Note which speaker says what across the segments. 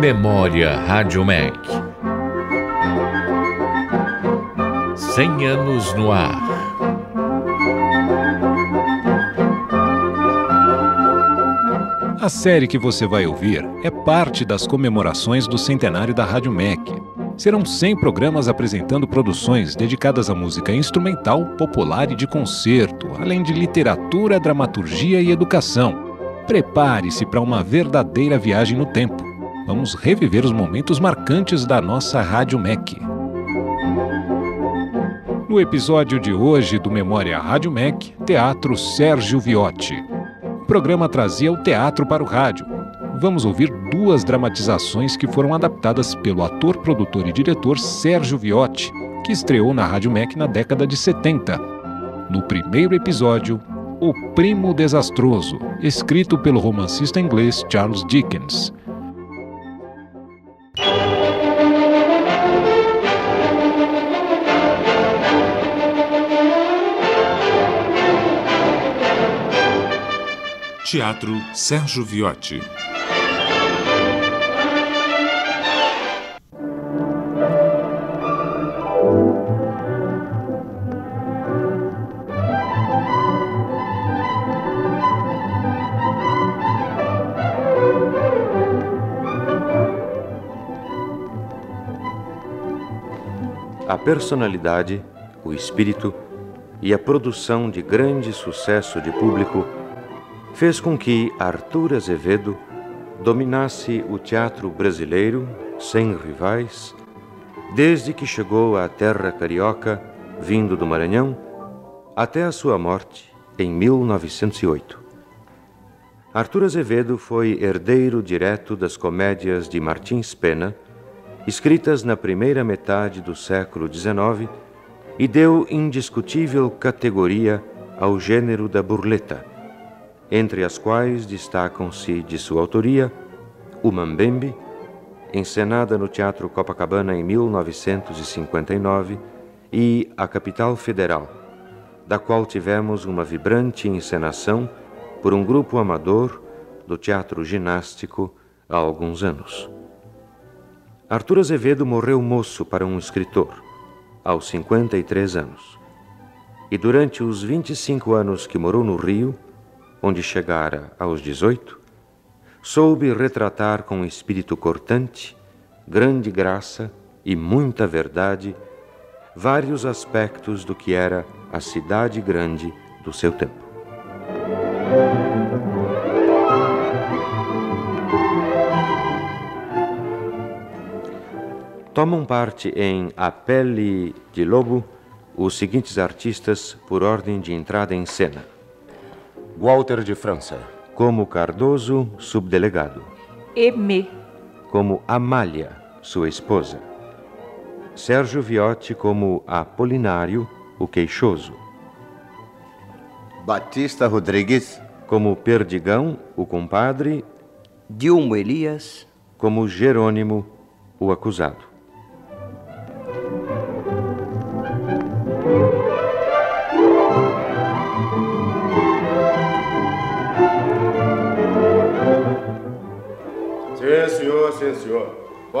Speaker 1: Memória Rádio MEC. Cem anos no ar.
Speaker 2: A série que você vai ouvir é parte das comemorações do centenário da Rádio MEC. Serão 100 programas apresentando produções dedicadas à música instrumental, popular e de concerto, além de literatura, dramaturgia e educação. Prepare-se para uma verdadeira viagem no tempo. Vamos reviver os momentos marcantes da nossa Rádio MEC. No episódio de hoje do Memória Rádio MEC, Teatro Sérgio Viotti. O programa trazia o teatro para o rádio. Vamos ouvir duas dramatizações que foram adaptadas pelo ator, produtor e diretor Sérgio Viotti, que estreou na Rádio MEC na década de 70. No primeiro episódio, O Primo Desastroso, escrito pelo romancista inglês Charles Dickens.
Speaker 3: Teatro Sérgio Viotti.
Speaker 4: Personalidade, o espírito e a produção de grande sucesso de público fez com que Arthur Azevedo dominasse o teatro brasileiro sem rivais, desde que chegou à terra carioca, vindo do Maranhão, até a sua morte em 1908. Arthur Azevedo foi herdeiro direto das comédias de Martins Pena, escritas na primeira metade do século XIX, e deu indiscutível categoria ao gênero da burleta entre as quais destacam-se de sua autoria O Mambembe, encenada no Teatro Copacabana em 1959, e A Capital Federal, da qual tivemos uma vibrante encenação por um grupo amador do Teatro Ginástico há alguns anos. Arthur Azevedo morreu moço para um escritor, aos 53 anos. E durante os 25 anos que morou no Rio, onde chegara aos 18, soube retratar com espírito cortante, grande graça e muita verdade vários aspectos do que era a cidade grande do seu tempo. Tomam parte em A Pele de Lobo os seguintes artistas por ordem de entrada em cena.
Speaker 5: Walter de França.
Speaker 4: Como Cardoso, subdelegado.
Speaker 6: Aimé.
Speaker 4: Como Amália, sua esposa. Sérgio Viotti como Apolinário, o queixoso.
Speaker 7: Batista Rodrigues.
Speaker 4: Como Perdigão, o compadre.
Speaker 8: Dilmo Elias.
Speaker 4: Como Jerônimo, o acusado.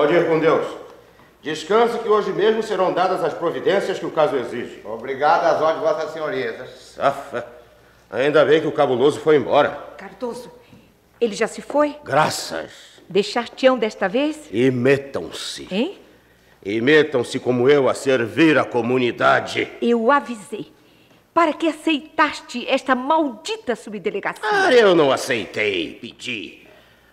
Speaker 9: Pode ir com Deus. Descanse que hoje mesmo serão dadas as providências que o caso exige.
Speaker 7: Obrigado às ordens de Vossa Senhoria.
Speaker 9: Safa. Ainda bem que o cabuloso foi embora.
Speaker 6: Cardoso, ele já se foi?
Speaker 9: Graças.
Speaker 6: Deixar-te-ão desta vez?
Speaker 9: E metam-se.
Speaker 6: Hein?
Speaker 9: E metam-se como eu a servir a comunidade.
Speaker 6: Eu avisei. Para que aceitaste esta maldita subdelegacia?
Speaker 9: Ah, eu não aceitei, pedi.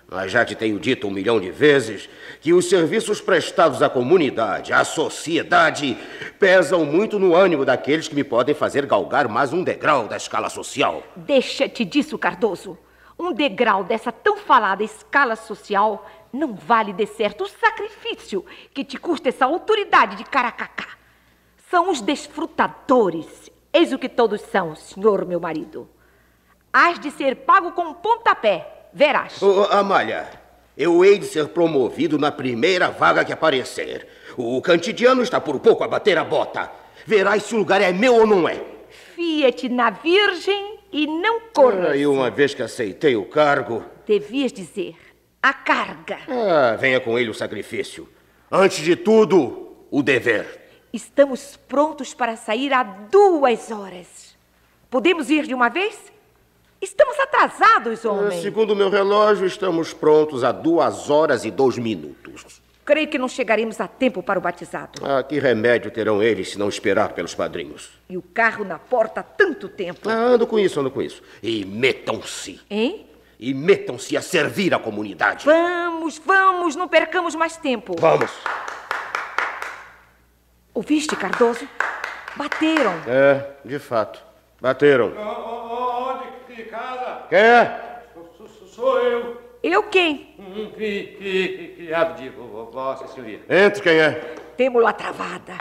Speaker 9: Mas já te tenho dito um milhão de vezes que os serviços prestados à comunidade, à sociedade, pesam muito no ânimo daqueles que me podem fazer galgar mais um degrau da escala social.
Speaker 6: Deixa-te disso, Cardoso. Um degrau dessa tão falada escala social não vale de certo o sacrifício que te custa essa autoridade de caracacá. São os desfrutadores. Eis o que todos são, senhor meu marido. Hás de ser pago com um pontapé. Verás.
Speaker 9: Ô, Amália, eu hei de ser promovido na primeira vaga que aparecer. O cantidiano está por pouco a bater a bota. Verás se o lugar é meu ou não é.
Speaker 6: Fia-te na Virgem e não corras.
Speaker 9: Ah, e uma vez que aceitei o cargo.
Speaker 6: Devias dizer: A carga.
Speaker 9: Ah, venha com ele o sacrifício. Antes de tudo, o dever.
Speaker 6: Estamos prontos para sair há duas horas. Podemos ir de uma vez? Estamos atrasados, homem.
Speaker 9: Segundo o meu relógio, estamos prontos há duas horas e dois minutos.
Speaker 6: Creio que não chegaremos a tempo para o batizado.
Speaker 9: Ah, que remédio terão eles se não esperar pelos padrinhos?
Speaker 6: E o carro na porta há tanto tempo.
Speaker 9: Ah, ando com isso, ando com isso. E metam-se.
Speaker 6: Hein?
Speaker 9: E metam-se a servir a comunidade.
Speaker 6: Vamos, vamos, não percamos mais tempo.
Speaker 9: Vamos.
Speaker 6: Ouviste, Cardoso? Bateram.
Speaker 9: É, de fato. Bateram.
Speaker 4: Onde que casa?
Speaker 9: Quem é?
Speaker 4: Sou eu.
Speaker 6: Eu quem?
Speaker 4: Um cri, cri, criado de vossa senhoria.
Speaker 9: Entre quem é?
Speaker 6: Temos-la travada.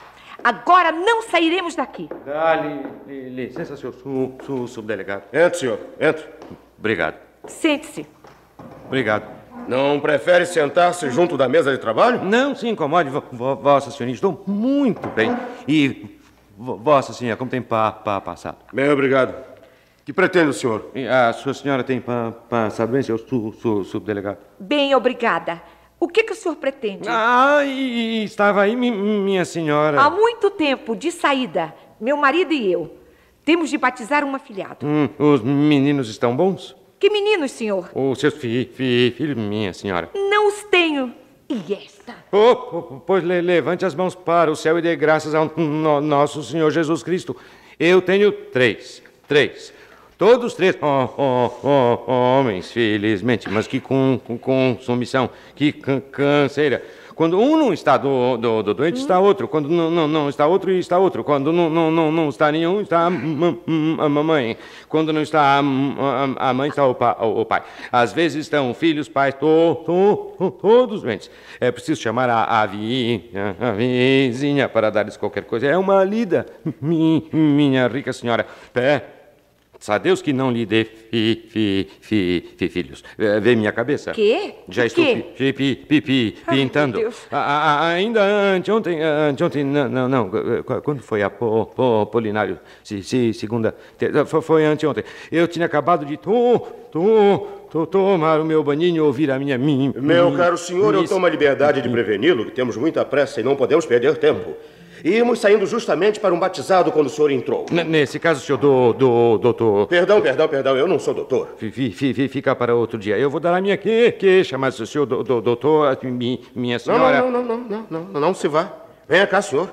Speaker 6: Agora não sairemos daqui.
Speaker 4: Dá-lhe li, licença, senhor su, su, subdelegado.
Speaker 9: Entre, senhor. Entre.
Speaker 4: Obrigado.
Speaker 6: Sente-se.
Speaker 4: Obrigado.
Speaker 9: Não prefere sentar-se junto da mesa de trabalho?
Speaker 4: Não se incomode, vo, vo, vossa senhoria. Estou muito bem. E vo, vossa senhora, como tem pa, pa, passado?
Speaker 9: Bem, obrigado. Que pretende o senhor?
Speaker 4: A sua senhora tem pa, passado bem, senhor su, su, subdelegado?
Speaker 6: Bem, obrigada. O que, que o senhor pretende?
Speaker 4: Ah, e, e estava aí mi, minha senhora.
Speaker 6: Há muito tempo, de saída, meu marido e eu. Temos de batizar um afilhado.
Speaker 4: Hum, os meninos estão bons?
Speaker 6: Que meninos, senhor?
Speaker 4: Os seus fi, fi, filhos, minha senhora.
Speaker 6: Não os tenho. E esta?
Speaker 4: Oh, oh, pois le, levante as mãos para o céu e dê graças ao no, nosso Senhor Jesus Cristo. Eu tenho três. Três. Todos três oh, oh, oh, homens, felizmente, mas que com, com, submissão, que can, canseira. Quando um não está do, do, do doente, está outro. Quando não, não, não está outro, está outro. Quando não, não, não, não está nenhum, está a, a mamãe. Quando não está a, a, a mãe, está o, pa, o, o, pai. Às vezes estão filhos, pais, to, to, to, todos doentes. É preciso chamar a, a, vi, a, vizinha para dar-lhes qualquer coisa. É uma lida, minha rica senhora. Pé. A Deus que não lhe dê fi, fi, fi, fi, filhos. Vê minha cabeça?
Speaker 6: Quê?
Speaker 4: Já estou
Speaker 6: quê?
Speaker 4: pi, pi, pi, pi,
Speaker 6: Ai,
Speaker 4: pintando. A- a- ainda anteontem, anteontem, não, não, não, qu- quando foi a po, po, Polinário? Se, se, segunda, te- foi, anteontem. Eu tinha acabado de to, to, to, tomar o meu baninho e ouvir a minha... Mi,
Speaker 9: Meu caro senhor, eu tomo a liberdade de preveni-lo que temos muita pressa e não podemos perder tempo. Íamos saindo justamente para um batizado quando o senhor entrou.
Speaker 4: N- Nesse caso, senhor do, do, doutor...
Speaker 9: Perdão, perdão, perdão, eu não sou doutor.
Speaker 4: Fi- Fica para outro dia. Eu vou dar a minha que, queixa, mas o senhor do, do, doutor, mi, minha senhora...
Speaker 9: não, não, não, não, não, não, não se vá. Venha cá, senhor.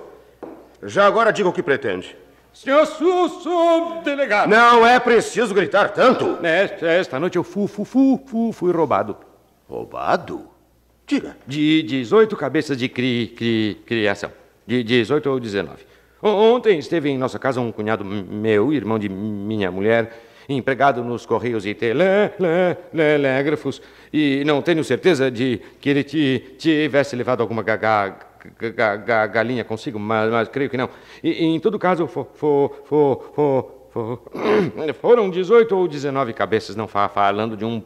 Speaker 9: Já agora diga o que pretende.
Speaker 4: Senhor su, subdelegado!
Speaker 9: Não é preciso gritar tanto.
Speaker 4: Esta, esta noite eu fu, fu, fu, fu, fui roubado.
Speaker 9: Roubado? Diga.
Speaker 4: De 18 cabeças de cri, cri, criação. De 18 ou 19. O- Ontem esteve em nossa casa um cunhado meu, irmão de minha mulher, empregado nos correios e telégrafos, e não tenho certeza de que ele ti- tivesse levado alguma ga, ga- ga- ga- galinha consigo, mas, creio que não. E, em todo caso, fo, fo, fo, fo, fo- foram 18 ou 19 cabeças, não fa- falando de um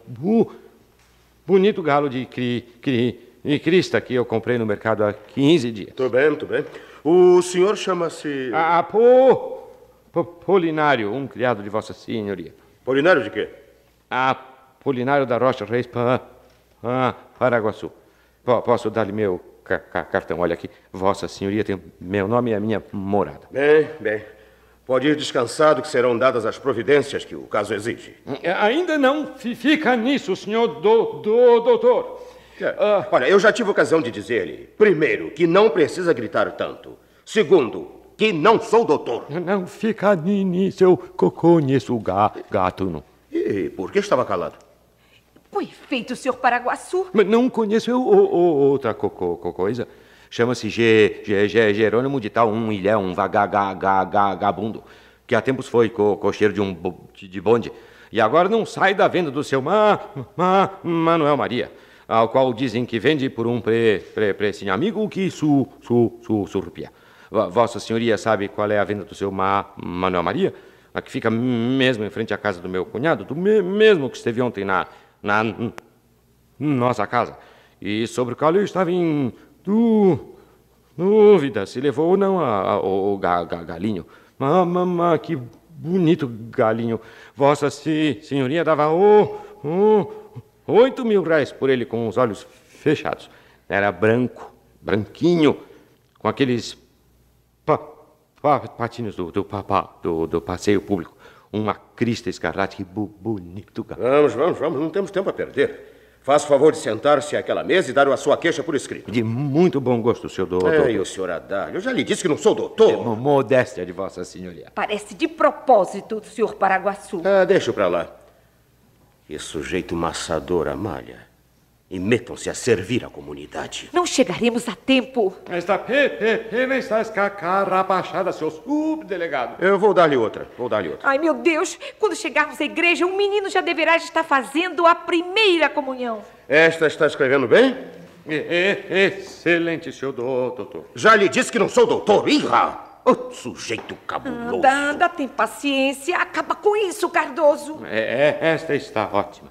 Speaker 4: bonito galo de cri, cri, e crista que eu comprei no mercado há 15 dias.
Speaker 9: Muito bem, muito bem. O senhor chama-se.
Speaker 4: Ah, po, po, Polinário, um criado de Vossa Senhoria.
Speaker 9: Polinário de quê?
Speaker 4: Ah, Polinário da Rocha Reis pa, ah, Paraguaçu. Po- posso dar-lhe meu ca- ca- cartão? Olha aqui, Vossa Senhoria tem meu nome e a minha morada.
Speaker 9: Bem, bem. Pode ir descansado que serão dadas as providências que o caso exige.
Speaker 4: Eh, Ainda não fi- fica nisso, senhor do, do doutor. Ah,
Speaker 9: Olha, eu já tive ocasião de dizer-lhe, primeiro, que não precisa gritar tanto. Segundo, que não sou doutor.
Speaker 4: não fica ni- nisso, eu co- conheço o ga, gato. Não.
Speaker 9: E por que estava calado?
Speaker 6: Foi feito, senhor Paraguaçu.
Speaker 4: Mas não conheço eu, o- o- outra co- co- co- coisa. Chama-se Ge- Ge- Ge- Jerônimo de Tal, um ilhéu, um vagabundo, que há tempos foi co- cocheiro de um de bonde, e agora não sai da venda do seu ma, ma, Manuel Maria, ao qual dizem que vende por um pre, pre, precinho amigo que su, su, su, surrupia. Vo- Vossa Senhoria sabe qual é a venda do seu ma, Manuel Maria? A que fica mesmo em frente à casa do meu cunhado, do me- mesmo que esteve ontem na, na nossa casa. E sobre o qual eu estava em du- dúvida se levou ou não a- a- o ga- ga- galinho. Mamãe, que bonito galinho. Vossa se- senhoria dava o, o, oito mil reais por ele com os olhos fechados. Era branco, branquinho, com aqueles pa, pa, patinhos do, do, pa, do, do passeio público. Uma crista escarlate bu, bonito.
Speaker 9: Vamos, vamos, vamos, não temos tempo a perder. Faça o favor de sentar-se àquela mesa e dar a sua queixa por escrito.
Speaker 4: De muito bom gosto, senhor doutor.
Speaker 9: É, e o senhor Adalho, eu já lhe disse que não sou doutor.
Speaker 4: É, modéstia de vossa senhoria.
Speaker 6: Parece de propósito, senhor Paraguaçu.
Speaker 9: Ah, deixa pra lá. Que sujeito maçador, Amália. E metam-se a servir a comunidade.
Speaker 6: Não chegaremos a tempo.
Speaker 4: Está pena está escarrapachada, seu subdelegado.
Speaker 9: Eu vou dar-lhe outra, vou dar-lhe outra.
Speaker 6: Ai, meu Deus, quando chegarmos à igreja, um menino já deverá estar fazendo a primeira comunhão.
Speaker 9: Esta está escrevendo bem?
Speaker 4: É, é, excelente, senhor doutor.
Speaker 9: Já lhe disse que não sou doutor, irra! Oh, sujeito cabuloso.
Speaker 6: Anda, anda, tem paciência. Acaba com isso, Cardoso.
Speaker 4: É, é, esta está ótima.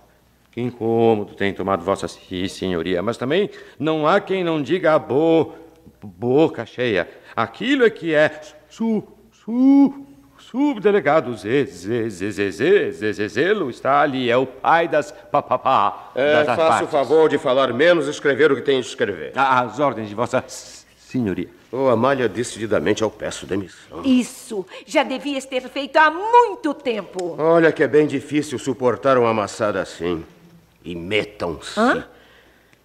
Speaker 4: Que incômodo tem tomado vossa senhoria, mas também não há quem não diga a bo, boca cheia. Aquilo é que é su, su, subdelegado Zezelo está ali, é o pai das papapá.
Speaker 9: É, faça o favor de falar menos e escrever o que tem de escrever.
Speaker 4: As ordens de vossa senhoria.
Speaker 9: Oh, Amália, decididamente eu peço demissão.
Speaker 6: Isso, já devias ter feito há muito tempo.
Speaker 9: Olha que é bem difícil suportar uma amassada assim. E metam-se.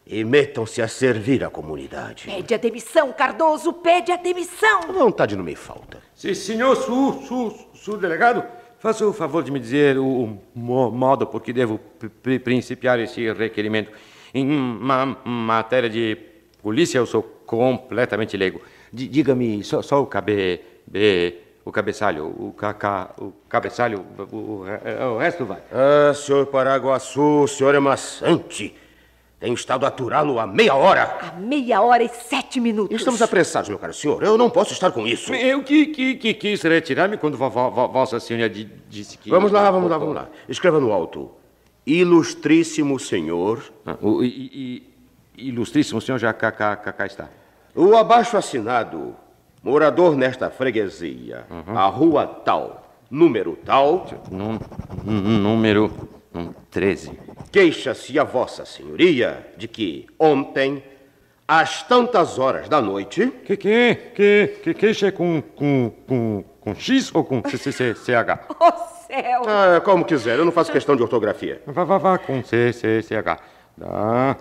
Speaker 9: E metam-se a servir a comunidade.
Speaker 6: Pede a demissão, Cardoso, pede a demissão.
Speaker 9: A vontade não me falta.
Speaker 4: Sim, senhor su, su, su delegado, faça o favor de me dizer o, o modo por que devo pr principiar esse requerimento. Em ma matéria de polícia, eu sou completamente leigo. Diga-me só, só o cabe... Be, o cabeçalho, o, caca, o cabeçalho, o, o, o, resto vai.
Speaker 9: Ah, senhor Paraguaçu, o senhor é maçante. Tenho estado a aturá-lo há meia hora.
Speaker 6: Há meia hora e sete minutos.
Speaker 9: Estamos apressados, meu caro senhor. Eu não posso estar com isso.
Speaker 4: Eu que, que, que quis retirar-me quando vo, vo, vossa senhora disse que...
Speaker 9: Vamos lá, vamos lá, vamos lá. Escreva no alto. Ilustríssimo senhor...
Speaker 4: Ah, o, e, e, ilustríssimo senhor já cá, cá, cá, cá está.
Speaker 9: O abaixo assinado Morador nesta freguesia, uhum. a rua tal, número tal.
Speaker 4: Num, número 13.
Speaker 9: Queixa-se a Vossa Senhoria de que ontem, às tantas horas da noite.
Speaker 4: Que que que que queixa é com, com, com, com X ou com CCCH?
Speaker 6: Oh céu!
Speaker 9: Ah, como quiser, eu não faço questão de ortografia.
Speaker 4: Vá, vá, vá, com CCCH. Da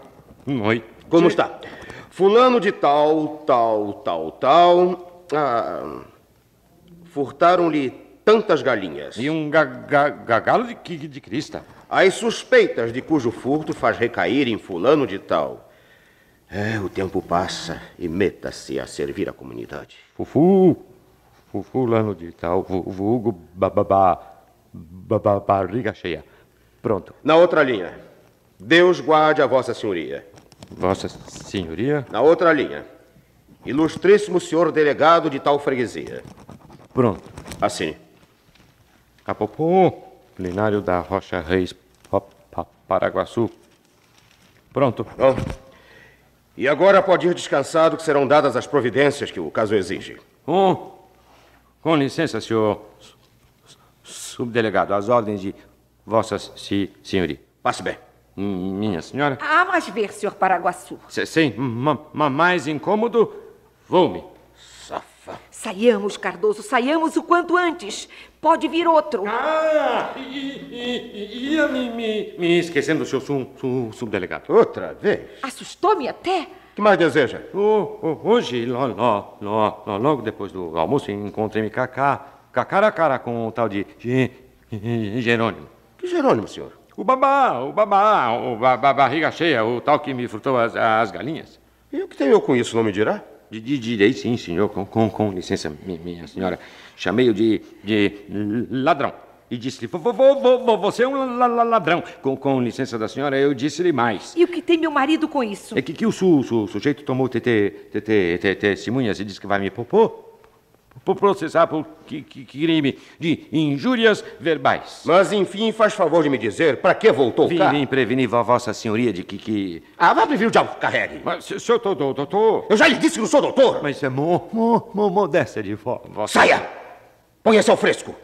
Speaker 4: noite.
Speaker 9: Como está? Fulano de tal, tal, tal, tal. Ah, furtaram-lhe tantas galinhas.
Speaker 4: E um ga ga gagalo de, de crista.
Speaker 9: As suspeitas de cujo furto faz recair em fulano de tal. É, o tempo passa e meta-se a servir a comunidade.
Speaker 4: Fufu, fulano de tal, vulgo bababá, barriga cheia. Pronto.
Speaker 9: Na outra linha. Deus guarde a vossa senhoria.
Speaker 4: Vossa senhoria?
Speaker 9: Na outra linha. Ilustríssimo senhor delegado de tal freguesia.
Speaker 4: Pronto.
Speaker 9: Assine.
Speaker 4: Capopô, plenário da Rocha Reis, Paraguaçu. Pronto.
Speaker 9: E agora pode ir descansado que serão dadas as providências que o caso exige.
Speaker 4: Oh, com licença, senhor subdelegado, as ordens de vossa senhoria.
Speaker 9: Passe bem.
Speaker 4: Minha senhora?
Speaker 6: Ah, mas ver, senhor Paraguaçu.
Speaker 4: Sim, mais incômodo Vou-me.
Speaker 9: Safa.
Speaker 6: Saiamos, Cardoso, saiamos o quanto antes. Pode vir outro.
Speaker 4: Ah, ia me, me, me esquecendo do seu sub, sub, subdelegado.
Speaker 9: Outra vez?
Speaker 6: Assustou-me até.
Speaker 9: que mais deseja?
Speaker 4: Oh, oh, hoje, lo, lo, lo, logo depois do almoço, encontrei-me cá, cá, cara a cara com o tal de Jerônimo.
Speaker 9: Que Jerônimo, senhor?
Speaker 4: O babá, o babá, o babá, barriga cheia, o tal que me frutou as, as galinhas.
Speaker 9: E o que tenho eu com isso, não me dirá?
Speaker 4: De, de, direi sim, senhor, com, com, com licença, minha senhora. Chamei-o de, de ladrão. E disse-lhe, você é um ladrão. Com, com licença da senhora, eu disse-lhe mais.
Speaker 6: E o que tem meu marido com isso?
Speaker 4: É que, que o su, su, sujeito tomou testemunhas e disse que vai me propor por processar por que, que, crime de injúrias verbais.
Speaker 9: Mas, enfim, faz favor de me dizer para que voltou
Speaker 4: vim,
Speaker 9: cá?
Speaker 4: Vim prevenir vossa senhoria de que... que...
Speaker 9: Ah, vá prevenir o diabo carregue.
Speaker 4: Mas, senhor doutor, doutor...
Speaker 9: Eu já lhe disse que não sou doutor.
Speaker 4: Mas é mo, mo, mo, modéstia de vossa...
Speaker 9: Saia! Ponha-se ao fresco.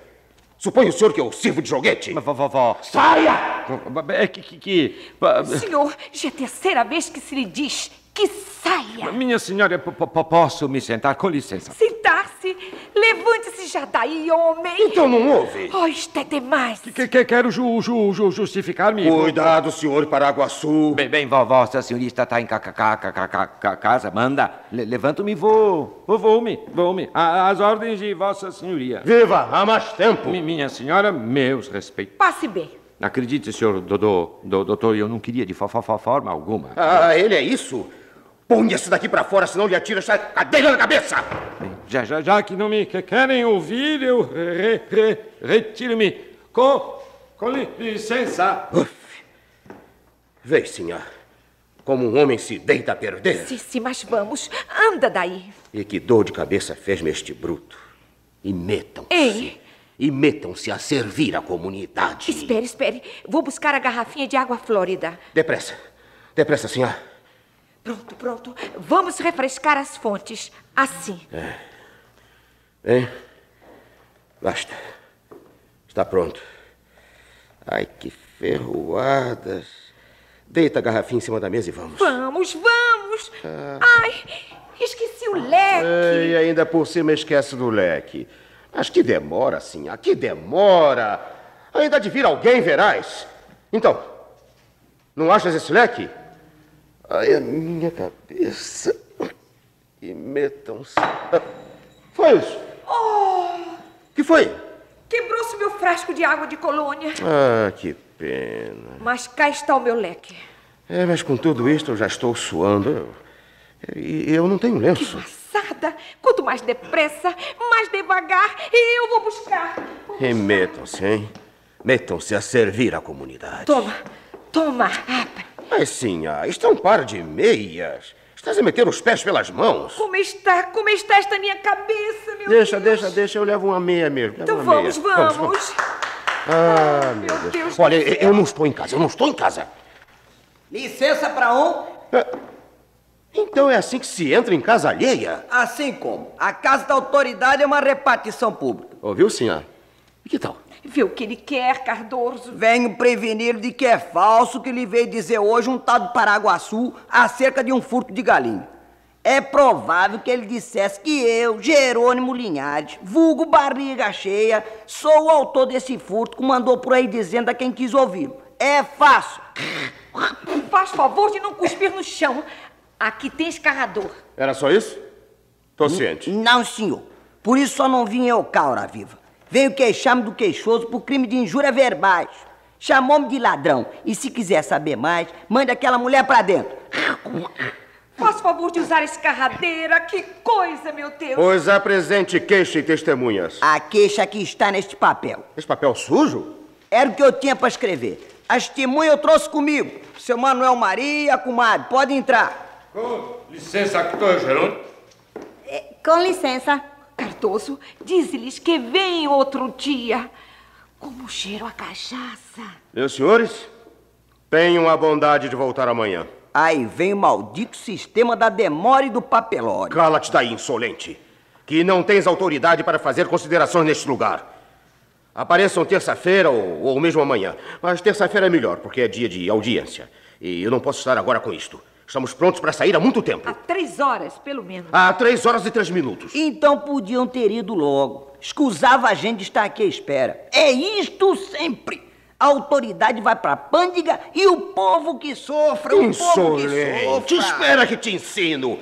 Speaker 9: Supõe o senhor que eu sirvo de joguete?
Speaker 4: Mas, vovó...
Speaker 9: Saia!
Speaker 4: É que... que, que...
Speaker 6: Senhor, já é a terceira vez que se lhe diz que saia.
Speaker 4: Minha senhora, posso me sentar? Com licença.
Speaker 6: Sentar-se. Levante-se já daí, homem.
Speaker 9: Então não ouve.
Speaker 6: Oh, isto é demais.
Speaker 4: Que, que, quero ju, ju, ju, justificar-me.
Speaker 9: Cuidado, senhor Paraguaçu.
Speaker 4: Bem, bem, vovó, se a senhorita está em ca, ca, ca, ca, ca, ca- ca- casa, manda. Le, Levanto-me e vou. Vou, vou-me, vou-me. As ordens de vossa senhoria.
Speaker 9: Viva, há mais tempo.
Speaker 4: Mi- Minha senhora, meus respeitos.
Speaker 6: Passe bem.
Speaker 4: Acredite, senhor Dodô, do, doutor, eu não queria de fo- fo- fo- forma alguma.
Speaker 9: Ah, ele é isso? Ponha-se daqui pra fora, senão lhe atira essa cadeira na cabeça.
Speaker 4: Bem, já, já, já que não me que- querem ouvir, eu re, re, retiro-me. Com, com li- licença.
Speaker 9: Vê, senhor, como um homem se deita a perder.
Speaker 6: Sim, sim, mas vamos. Anda daí.
Speaker 9: E que dor de cabeça fez-me este bruto. E metam-se.
Speaker 6: Ei.
Speaker 9: E metam-se a servir a comunidade.
Speaker 6: Espere, espere. Vou buscar a garrafinha de água flórida.
Speaker 9: Depressa. Depressa, senhor.
Speaker 6: Pronto, pronto. Vamos refrescar as fontes. Assim.
Speaker 9: Hein? Basta. Está pronto. Ai, que ferroadas. Deita a garrafinha em cima da mesa e vamos.
Speaker 6: Vamos, vamos. Ai, esqueci o leque.
Speaker 9: E ainda por cima esquece do leque. Mas que demora, sim, que demora. Ainda de vir alguém, verás. Então, não achas esse leque? Ai, a minha cabeça. E metam-se. Foi isso?
Speaker 6: Oh,
Speaker 9: que foi?
Speaker 6: quebrou-se meu frasco de água de colônia.
Speaker 9: Ah, que pena.
Speaker 6: Mas cá está o meu leque.
Speaker 9: É, mas com tudo isto eu já estou suando. Eu, e eu não tenho lenço.
Speaker 6: Passada. Quanto mais depressa, mais devagar, eu vou buscar.
Speaker 9: E metam-se, hein? Metam-se a servir a comunidade.
Speaker 6: Toma, toma. Ah,
Speaker 9: Mas, sim, ah, isto é um par de meias. Estás a meter os pés pelas mãos.
Speaker 6: como está, como está esta minha cabeça, meu
Speaker 9: Deixa,
Speaker 6: Deus.
Speaker 9: deixa, deixa, eu levo uma meia mesmo.
Speaker 6: Então
Speaker 9: uma
Speaker 6: vamos,
Speaker 9: meia.
Speaker 6: vamos.
Speaker 9: Ah, meu,
Speaker 6: Meu
Speaker 9: Deus.
Speaker 6: Deus
Speaker 9: Olha, eu não estou em casa, eu não estou em casa.
Speaker 8: Licença para um,
Speaker 9: Então é assim que se entra em casa alheia?
Speaker 8: assim como a casa da autoridade é uma repartição pública.
Speaker 9: Ouviu, senhor? E que tal?
Speaker 6: Vê o que ele quer, Cardoso.
Speaker 8: Venho prevenir de que é falso o que lhe veio dizer hoje um tal do Paraguaçu acerca de um furto de galinha. É provável que ele dissesse que eu, Jerônimo Linhares, vulgo barriga cheia, sou o autor desse furto que mandou por aí dizendo a quem quis ouvi-lo. É fácil.
Speaker 6: Faz favor de não cuspir no chão. Aqui tem escarrador.
Speaker 9: Era só isso? Tô ciente.
Speaker 8: Não, senhor. Por isso só não vim eu cá, hora viva. Venho queixar-me do queixoso por crime de injúria verbais. Chamou-me de ladrão. E se quiser saber mais, mande aquela mulher pra dentro.
Speaker 6: Faz favor de usar escarradeira. Que coisa, meu Deus.
Speaker 9: Pois apresente queixa e testemunhas.
Speaker 8: A queixa que está neste papel.
Speaker 9: Esse papel sujo?
Speaker 8: Era o que eu tinha pra escrever. A testemunha eu trouxe comigo. Seu Manuel Maria, comadre, pode entrar.
Speaker 4: Com licença, doutor Jerônimo.
Speaker 10: Com licença.
Speaker 6: Cardoso, diz-lhes que vem outro dia. Como cheiro a cachaça.
Speaker 9: Meus senhores, tenham a bondade de voltar amanhã.
Speaker 8: Aí vem o maldito sistema da demora e do papelório.
Speaker 9: Cala-te daí, insolente. Que não tens autoridade para fazer considerações neste lugar. Apareçam terça-feira ou, ou mesmo amanhã. Mas terça-feira é melhor, porque é dia de audiência. E eu não posso estar agora com isto. Estamos prontos para sair há muito tempo.
Speaker 6: Há três horas, pelo menos.
Speaker 9: Há três horas e três minutos.
Speaker 8: Então podiam ter ido logo. Escusava a gente de estar aqui à espera. É isto sempre. A autoridade vai pra pândega e o povo que sofra, o povo que
Speaker 9: Insolente!
Speaker 8: sofra.
Speaker 9: Espera que te ensino.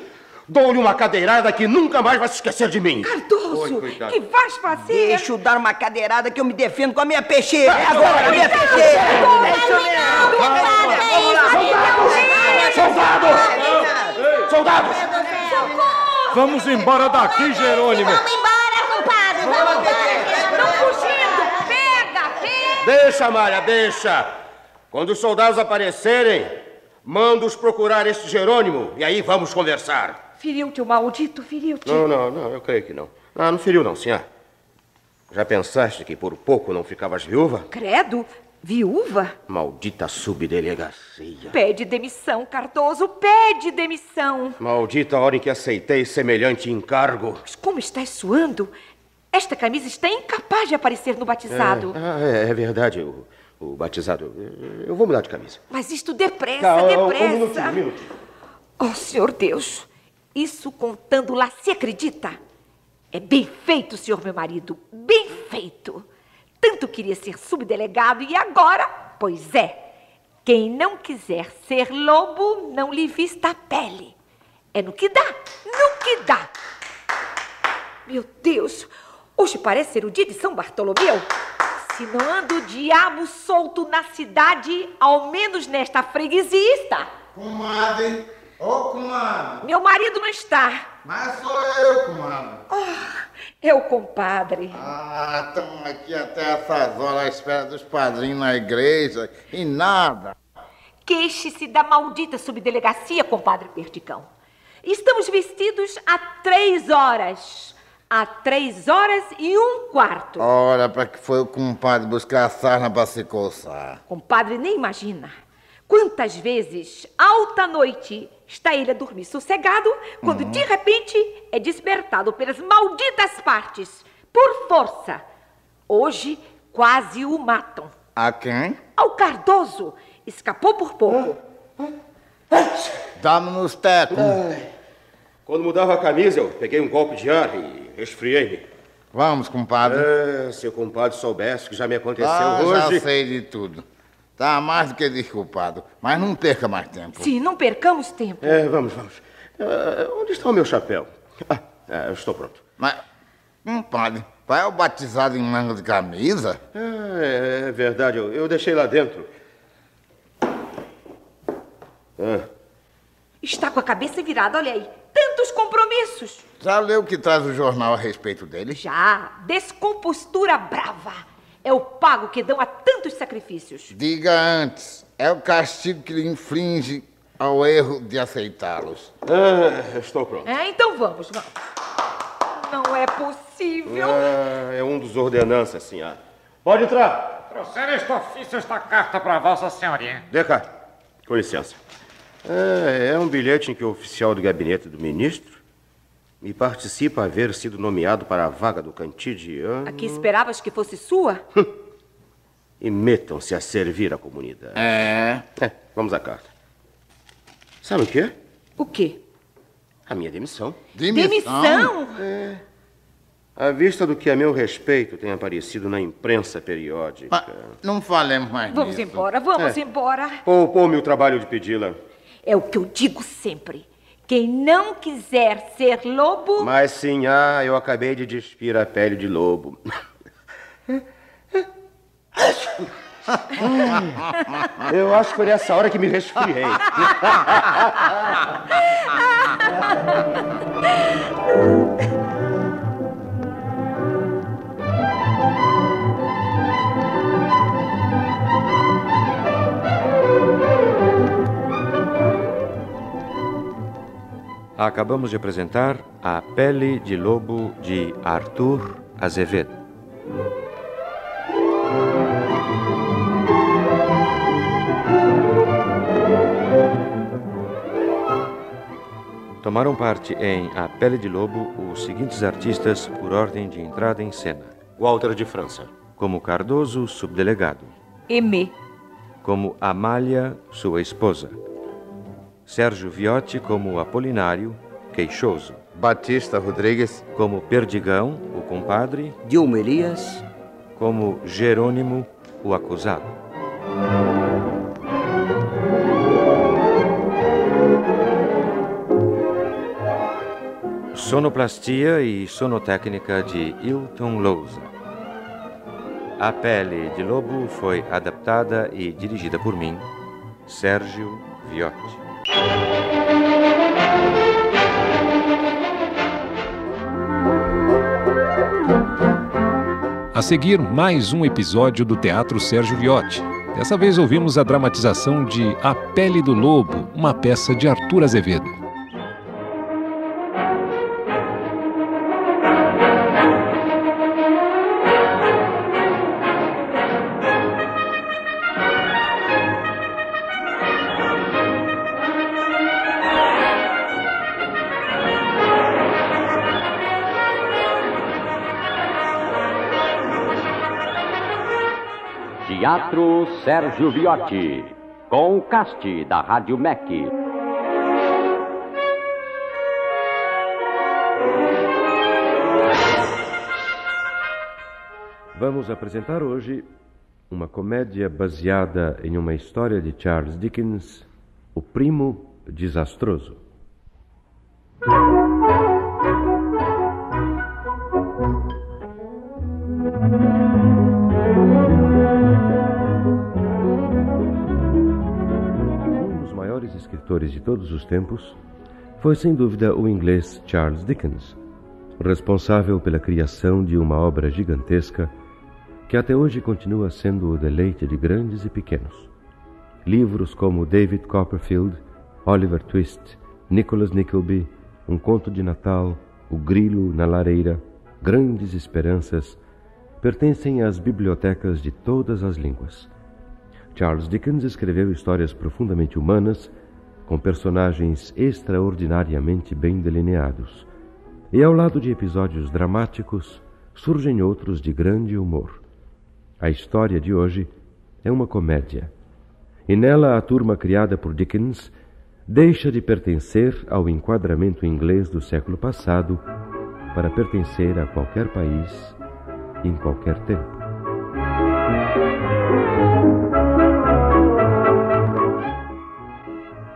Speaker 9: Dou-lhe uma cadeirada que nunca mais vai se esquecer de mim.
Speaker 6: Cardoso, que vais fazer?
Speaker 8: Deixa eu dar uma cadeirada que eu me defendo com a minha peixeira. É agora, a minha peixeira.
Speaker 9: Soldados! Soldados!
Speaker 4: Vamos embora daqui, Jerônimo.
Speaker 10: Vamos embora, compadre. Vamos embora.
Speaker 6: Estão fugindo! Pega, pega!
Speaker 9: Deixa, Malha, deixa. Quando os soldados aparecerem, manda-os procurar este Jerônimo e aí vamos conversar.
Speaker 6: Feriu-te o maldito, feriu-te.
Speaker 9: Não, não, não, eu creio que não. Não, não feriu não, senhor. Já pensaste que por pouco não ficavas viúva?
Speaker 6: Credo, viúva?
Speaker 9: Maldita subdelegacia.
Speaker 6: Pede demissão, Cardoso, pede demissão.
Speaker 9: Maldita hora em que aceitei semelhante encargo.
Speaker 6: Mas como estás suando? Esta camisa está incapaz de aparecer no batizado.
Speaker 9: Ah, é, é verdade, o, o batizado. Eu- vou mudar de camisa.
Speaker 6: Mas isto depressa,
Speaker 9: Calma, um
Speaker 6: depressa.
Speaker 9: minutinho, um minutinho.
Speaker 6: Oh, senhor Deus, isso contando lá, se acredita? É bem feito, senhor meu marido, bem feito. Tanto queria ser subdelegado e agora, pois é, quem não quiser ser lobo, não lhe vista a pele. É no que dá, no que dá. Meu Deus, hoje parece ser o dia de São Bartolomeu. Se não anda o diabo solto na cidade, ao menos nesta freguesia está.
Speaker 7: Comadre, ô comadre.
Speaker 6: Meu marido não está.
Speaker 7: Mas sou eu, comadre.
Speaker 6: É o compadre.
Speaker 7: Ah, estamos aqui até essas horas à espera dos padrinhos na igreja e nada.
Speaker 6: Queixe-se da maldita subdelegacia, compadre Perticão. Estamos vestidos há três horas. Há três horas e um quarto.
Speaker 7: Ora, para que foi o compadre buscar a sarna para se coçar?
Speaker 6: Compadre nem imagina. Quantas vezes, alta noite, está ele a dormir sossegado, quando de repente é despertado pelas malditas partes, por força. Hoje quase o matam.
Speaker 7: A quem?
Speaker 6: Ao Cardoso, escapou por pouco.
Speaker 7: Dá-me nos tecos.
Speaker 9: Quando mudava a camisa, eu peguei um golpe de ar e resfriei-me.
Speaker 7: Vamos, compadre.
Speaker 9: É, se o compadre soubesse o que já me aconteceu
Speaker 7: Ah,
Speaker 9: hoje.
Speaker 7: já sei de tudo. Tá mais do que desculpado. Mas não perca mais tempo.
Speaker 6: Sim, não percamos tempo.
Speaker 9: É, vamos, vamos. É, onde está o meu chapéu? Ah, eu estou pronto.
Speaker 7: Mas, compadre, vai o batizado em manga de camisa?
Speaker 9: É, é verdade, eu, eu deixei lá dentro. Ah,
Speaker 6: Está com a cabeça virada, olha aí. Tantos compromissos.
Speaker 7: Já leu o que traz o jornal a respeito dele?
Speaker 6: Já, descompostura brava. É o pago que dão a tantos sacrifícios.
Speaker 7: Diga antes, é o castigo que lhe inflige ao erro de aceitá-los.
Speaker 9: ah, estou pronto.
Speaker 6: É, então vamos, vamos. Não é possível.
Speaker 9: Ah, é um dos ordenanças, senhora. Pode entrar.
Speaker 4: Trouxeram este ofício, esta carta para Vossa Senhoria.
Speaker 9: Vem cá. Com licença. É, é um bilhete em que o oficial do gabinete do ministro me participa haver sido nomeado para a vaga do cantidiano
Speaker 6: A que esperavas que fosse sua?
Speaker 9: e metam-se a servir a comunidade.
Speaker 7: É.
Speaker 9: É, vamos à carta. Sabe o que é?
Speaker 6: O quê?
Speaker 9: A minha demissão.
Speaker 6: Demissão?
Speaker 9: À vista do que a meu respeito tem aparecido na imprensa periódica.
Speaker 7: Mas não falemos mais
Speaker 6: Vamos
Speaker 7: nisso.
Speaker 6: embora, vamos
Speaker 9: É.
Speaker 6: embora.
Speaker 9: Poupou-me o trabalho de pedi-la.
Speaker 6: É o que eu digo sempre. Quem não quiser ser lobo.
Speaker 9: Mas sim, ah, eu acabei de despir a pele de lobo. Eu acho que foi nessa hora que me resfriei.
Speaker 11: Acabamos de apresentar A Pele de Lobo de Arthur Azevedo. Tomaram parte em A Pele de Lobo os seguintes artistas por ordem de entrada em cena:
Speaker 9: Walter de França.
Speaker 11: como Cardoso, subdelegado,
Speaker 6: Emê.
Speaker 11: como Amália, sua esposa, Sérgio Viotti como Apolinário, queixoso,
Speaker 7: Batista Rodrigues.
Speaker 11: como Perdigão, o compadre,
Speaker 8: Dilma Elias,
Speaker 11: como Jerônimo, o acusado. Sonoplastia e sonotécnica de Hilton Lousa. A Pele de Lobo foi adaptada e dirigida por mim, Sérgio Viotti.
Speaker 2: Seguir, mais um episódio do Teatro Sérgio Viotti. Dessa vez ouvimos a dramatização de A Pele do Lobo, uma peça de Arthur Azevedo.
Speaker 11: Sérgio Viotti, com o cast da Rádio MEC.
Speaker 4: Vamos apresentar hoje uma comédia baseada em uma história de Charles Dickens, O Primo Desastroso. Escritores de todos os tempos foi sem dúvida o inglês Charles Dickens, responsável pela criação de uma obra gigantesca que até hoje continua sendo o deleite de grandes e pequenos. Livros como David Copperfield, Oliver Twist, Nicholas Nickleby, Um Conto de Natal, O Grilo na Lareira, Grandes Esperanças, pertencem às bibliotecas de todas as línguas. Charles Dickens escreveu histórias profundamente humanas, com personagens extraordinariamente bem delineados. E ao lado de episódios dramáticos, surgem outros de grande humor. A história de hoje é uma comédia. E nela a turma criada por Dickens deixa de pertencer ao enquadramento inglês do século passado para pertencer a qualquer país, em qualquer tempo.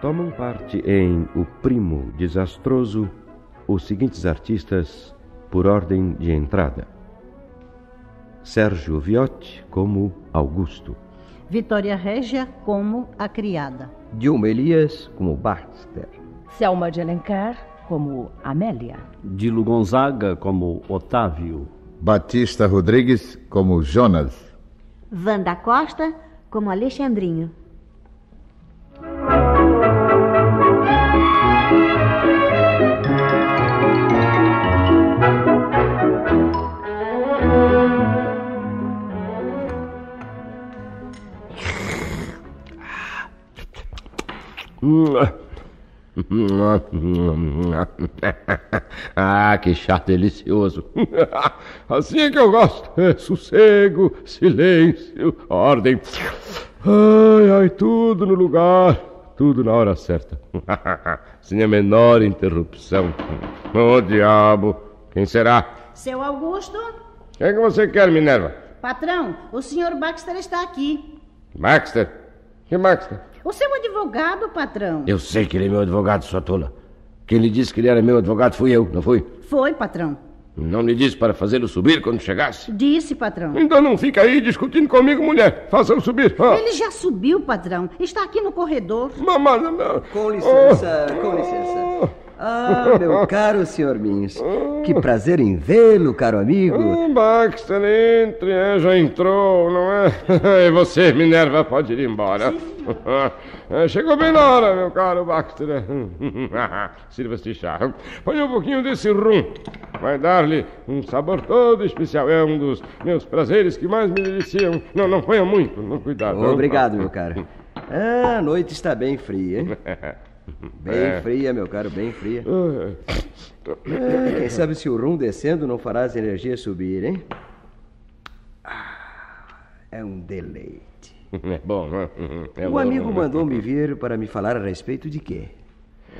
Speaker 4: Tomam parte em O Primo Desastroso os seguintes artistas por ordem de entrada. Sérgio Viotti como Augusto.
Speaker 12: Vitória Régia como a criada.
Speaker 8: Dilma Elias como Baxter.
Speaker 13: Selma de Alencar como Amélia.
Speaker 14: Dilo Gonzaga como Otávio.
Speaker 7: Batista Rodrigues como Jonas.
Speaker 15: Wanda Costa como Alexandrinho.
Speaker 4: ah, que chá delicioso. Assim é que eu gosto. É sossego, silêncio, ordem. Ai, ai, tudo no lugar, tudo na hora certa. Sem a menor interrupção. Oh, diabo, quem será?
Speaker 12: Seu Augusto?
Speaker 4: O que é que você quer, Minerva?
Speaker 12: Patrão, o senhor Baxter está aqui.
Speaker 4: Baxter? Que Baxter?
Speaker 12: O seu advogado, patrão.
Speaker 9: Eu sei que ele é meu advogado, sua tola. Quem lhe disse que ele era meu advogado fui eu, não fui?
Speaker 12: Foi, patrão.
Speaker 9: Não lhe disse para fazê-lo subir quando chegasse?
Speaker 12: Disse, patrão.
Speaker 4: Então não fica aí discutindo comigo, mulher. Faça-o subir. Ah.
Speaker 12: Ele já subiu, patrão. Está aqui no corredor.
Speaker 4: Mamãe,
Speaker 8: Com licença, com licença. Ah, meu caro senhor Mins. Que prazer em vê-lo, caro amigo.
Speaker 4: Hum, Baxter, entre, é, já entrou, não é? E você, Minerva, pode ir embora. É, Chegou bem na hora, meu caro Baxter. Sirva este chá. Põe um pouquinho desse rum. Vai dar-lhe um sabor todo especial. É um dos meus prazeres que mais me deliciam. Não, não ponha muito, não cuidado. não.
Speaker 8: Obrigado, meu caro. Ah, a noite está bem fria, hein? Bem
Speaker 4: É.
Speaker 8: fria, meu caro, bem fria. Ah, quem sabe se o rum descendo não fará as energias subir, hein? Ah, É um deleite.
Speaker 4: É bom, não é? É
Speaker 8: o
Speaker 4: bom.
Speaker 8: amigo mandou-me vir para me falar a respeito de quê?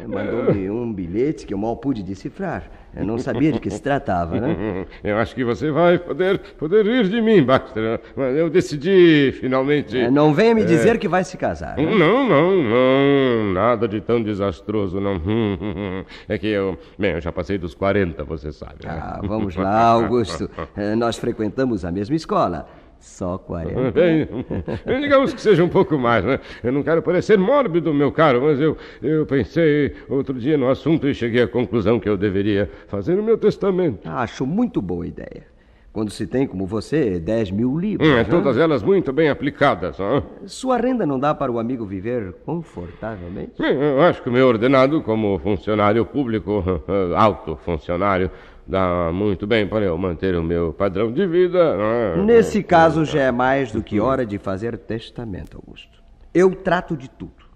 Speaker 8: É, Mandou-me um bilhete que eu mal pude decifrar. Eu não sabia de que se tratava, né?
Speaker 4: Eu acho que você vai poder, poder rir de mim, Baxter. Mas eu decidi, finalmente.
Speaker 8: É, Não venha me
Speaker 4: É.
Speaker 8: dizer que vai se casar. né?
Speaker 4: Não, não, não. Nada de tão desastroso, não. É que eu. Bem, eu já passei dos 40, você sabe. né?
Speaker 8: Ah, vamos lá, Augusto. Eh, Nós frequentamos a mesma escola. Só 40.
Speaker 4: Bem, bem, digamos que seja um pouco mais, né? Eu não quero parecer mórbido, meu caro, mas eu, eu pensei outro dia no assunto e cheguei à conclusão que eu deveria fazer o meu testamento.
Speaker 8: Acho muito boa ideia. Quando se tem, como você, 10 mil livros.
Speaker 4: Hum,
Speaker 8: né?
Speaker 4: todas elas muito bem aplicadas, ó.
Speaker 8: Sua renda não dá para o amigo viver confortavelmente?
Speaker 4: Bem, eu acho que o meu ordenado como funcionário público, alto funcionário, dá muito bem para eu manter o meu padrão de vida. é?
Speaker 8: Nesse caso, já é mais do que hora de fazer testamento, Augusto. Eu trato de tudo.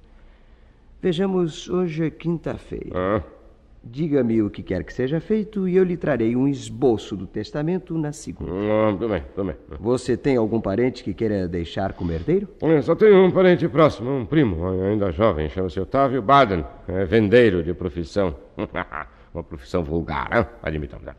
Speaker 8: Vejamos, hoje é quinta-feira.
Speaker 4: Ah.
Speaker 8: Diga-me o que quer que seja feito e eu lhe trarei um esboço do testamento na segunda.
Speaker 4: Hum, tudo bem, tudo bem.
Speaker 8: Você tem algum parente que queira deixar como herdeiro?
Speaker 4: Eu só tenho um parente próximo, um primo, ainda jovem, chama-se Otávio Baden. É vendeiro de profissão. Uma profissão vulgar, hein? admitamos. né?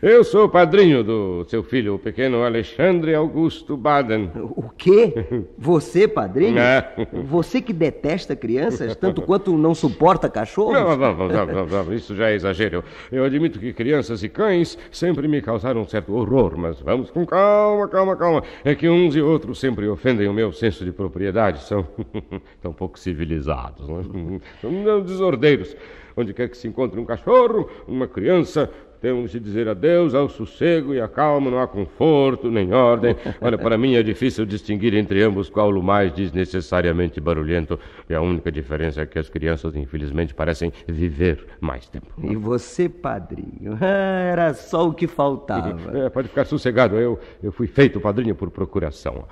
Speaker 4: Eu sou o padrinho do seu filho, o pequeno Alexandre Augusto Baden.
Speaker 8: O quê? Você, padrinho?
Speaker 4: É.
Speaker 8: Você que detesta crianças tanto quanto não suporta cachorros?
Speaker 4: Não, vamos, vamos, vamos, vamos, vamos, isso já é exagero. Eu, eu admito que crianças e cães sempre me causaram um certo horror, mas vamos com calma, calma, calma. É que uns e outros sempre ofendem o meu senso de propriedade, são tão pouco civilizados, né? são desordeiros. Onde quer que se encontre um cachorro, uma criança, temos de dizer adeus ao sossego e à calma, não há conforto nem ordem. Olha, para mim é difícil distinguir entre ambos qual o mais desnecessariamente barulhento. E a única diferença é que as crianças, infelizmente, parecem viver mais tempo.
Speaker 8: E você, padrinho? Ah, era só o que faltava.
Speaker 4: É, pode ficar sossegado, eu, eu fui feito padrinho por procuração.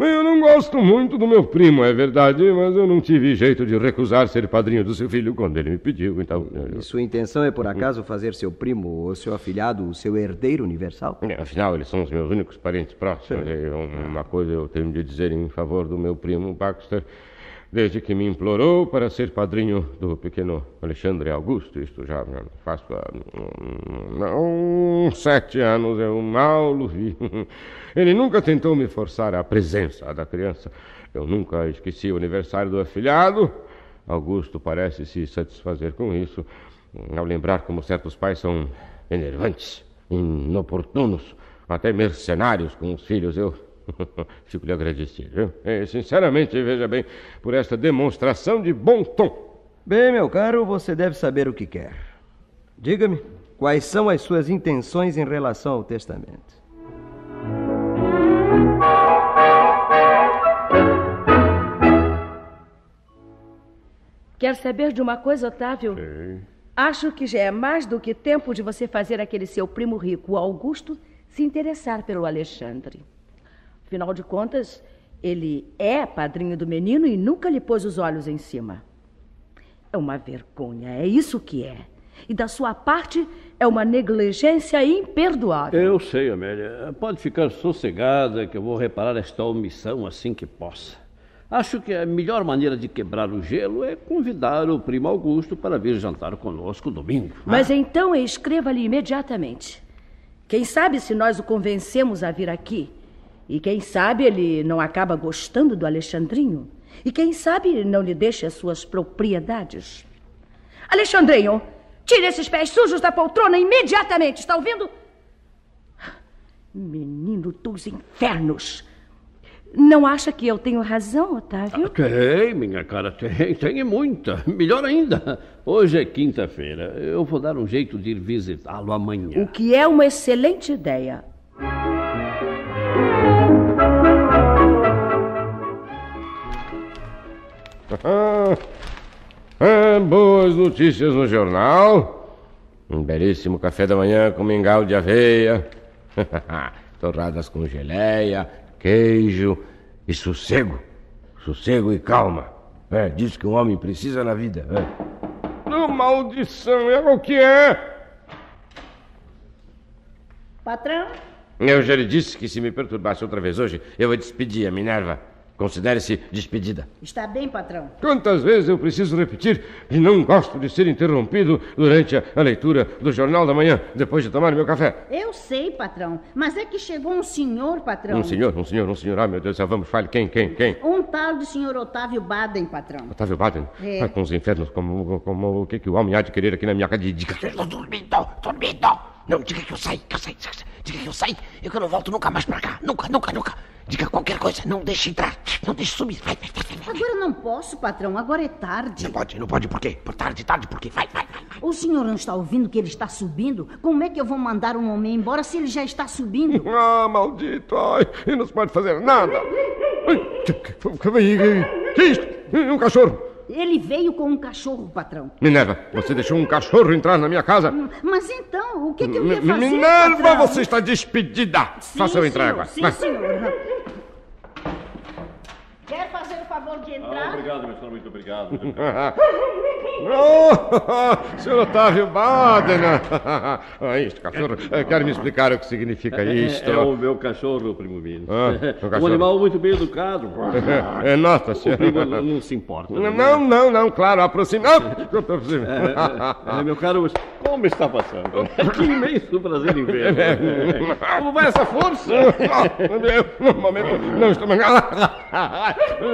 Speaker 4: Bem, eu não gosto muito do meu primo, é verdade, mas eu não tive jeito de recusar ser padrinho do seu filho quando ele me pediu, então...
Speaker 8: E sua intenção é, por acaso, fazer seu primo ou seu afilhado o seu herdeiro universal?
Speaker 4: É, Afinal, eles são os meus únicos parentes próximos. E uma coisa eu tenho de dizer em favor do meu primo Baxter. Desde que me implorou para ser padrinho do pequeno Alexandre Augusto, isto já faz hum, uns sete anos, eu mal o vi. Ele nunca tentou me forçar à presença da criança. Eu nunca esqueci o aniversário do afilhado. Augusto parece se satisfazer com isso, ao lembrar como certos pais são enervantes, inoportunos, até mercenários com os filhos. Eu fico lhe agradecido. viu? E, sinceramente, veja bem, por esta demonstração de bom tom.
Speaker 8: Bem, meu caro, você deve saber o que quer. Diga-me, quais são as suas intenções em relação ao testamento?
Speaker 13: Quer saber de uma coisa, Otávio? Acho que já é mais do que tempo de você fazer aquele seu primo rico, o Augusto, se interessar pelo Alexandre. Afinal de contas, ele é padrinho do menino e nunca lhe pôs os olhos em cima. É uma vergonha, é isso que é. E da sua parte, é uma negligência imperdoável.
Speaker 14: Eu sei, Amélia. Pode ficar sossegada que eu vou reparar esta omissão assim que possa. Acho que a melhor maneira de quebrar o gelo é convidar o primo Augusto para vir jantar conosco domingo.
Speaker 13: Mas então escreva-lhe imediatamente. Quem sabe se nós o convencemos a vir aqui? E quem sabe ele não acaba gostando do Alexandrinho? E quem sabe não lhe deixa as suas propriedades? Alexandrinho, tire esses pés sujos da poltrona imediatamente, está ouvindo? Menino dos infernos! Não acha que eu tenho razão, Otávio?
Speaker 14: Tem, minha cara, tem, tem e muita. Melhor ainda. Hoje é quinta-feira. Eu vou dar um jeito de ir visitá-lo amanhã.
Speaker 13: O que é uma excelente ideia.
Speaker 4: Ah, ah, boas notícias no jornal. Um belíssimo café da manhã com mingau de aveia. Torradas com geleia, queijo e sossego. Sossego e calma. É, diz que um homem precisa na vida. É. Oh, maldição, é o que é?
Speaker 12: Patrão?
Speaker 4: Eu já lhe disse que se me perturbasse outra vez hoje, eu vou despedir a Minerva. Considere-se despedida.
Speaker 12: Está bem, patrão.
Speaker 4: Quantas vezes eu preciso repetir que não gosto de ser interrompido durante a, a leitura do Jornal da Manhã, depois de tomar meu café?
Speaker 12: Eu sei, patrão. Mas é que chegou um senhor, patrão.
Speaker 4: Um senhor, um senhor, um senhor. Ah, meu Deus céu, vamos, fale. Quem, quem, quem?
Speaker 12: Um tal de senhor Otávio Baden, patrão.
Speaker 4: Otávio Baden?
Speaker 12: É.
Speaker 4: Ah, com os infernos, como, como o que, que o homem há de querer aqui na minha casa de?
Speaker 9: Estou dormindo, dormindo. Não, diga que eu saí, que eu saí, diga que eu saí e que eu não volto nunca mais pra cá. Nunca, nunca, nunca. Diga qualquer coisa, não deixe entrar, não deixe subir. Vai, vai, vai.
Speaker 12: Agora não posso, patrão. Agora é tarde.
Speaker 9: Não pode, não pode, por quê? Por tarde, tarde, por quê? Vai, vai, vai.
Speaker 12: O senhor não está ouvindo que ele está subindo? Como é que eu vou mandar um homem embora se ele já está subindo?
Speaker 4: Ah, maldito! Ai, e não se pode fazer nada! Ai, que, que, que, que isto? Um cachorro!
Speaker 12: Ele veio com um cachorro, patrão.
Speaker 4: Minerva, você deixou um cachorro entrar na minha casa?
Speaker 12: Mas então, o que, que eu ia fazer,
Speaker 4: Minerva,
Speaker 12: patrão?
Speaker 4: você está despedida!
Speaker 12: Sim,
Speaker 4: Faça eu entrar
Speaker 12: senhor,
Speaker 4: agora.
Speaker 12: Sim,
Speaker 4: Vai.
Speaker 12: senhor. Quer fazer o favor de entrar?
Speaker 14: obrigado, meu senhor, muito obrigado.
Speaker 4: Oh, senhor Otávio Baden! Ah, isto, cachorro. eh, Quer me explicar o que significa isto?
Speaker 14: É, é o meu cachorro, primo Minos.
Speaker 4: Ah, o
Speaker 14: um animal muito bem educado.
Speaker 4: É, nota,
Speaker 14: O
Speaker 4: senhor.
Speaker 14: primo não, se importa.
Speaker 4: Não, não, não, não, claro, aproxima. Ah.
Speaker 14: É, é, meu caro, como está passando? Que imenso prazer em ver. Como vai essa força?
Speaker 4: No momento, não estou.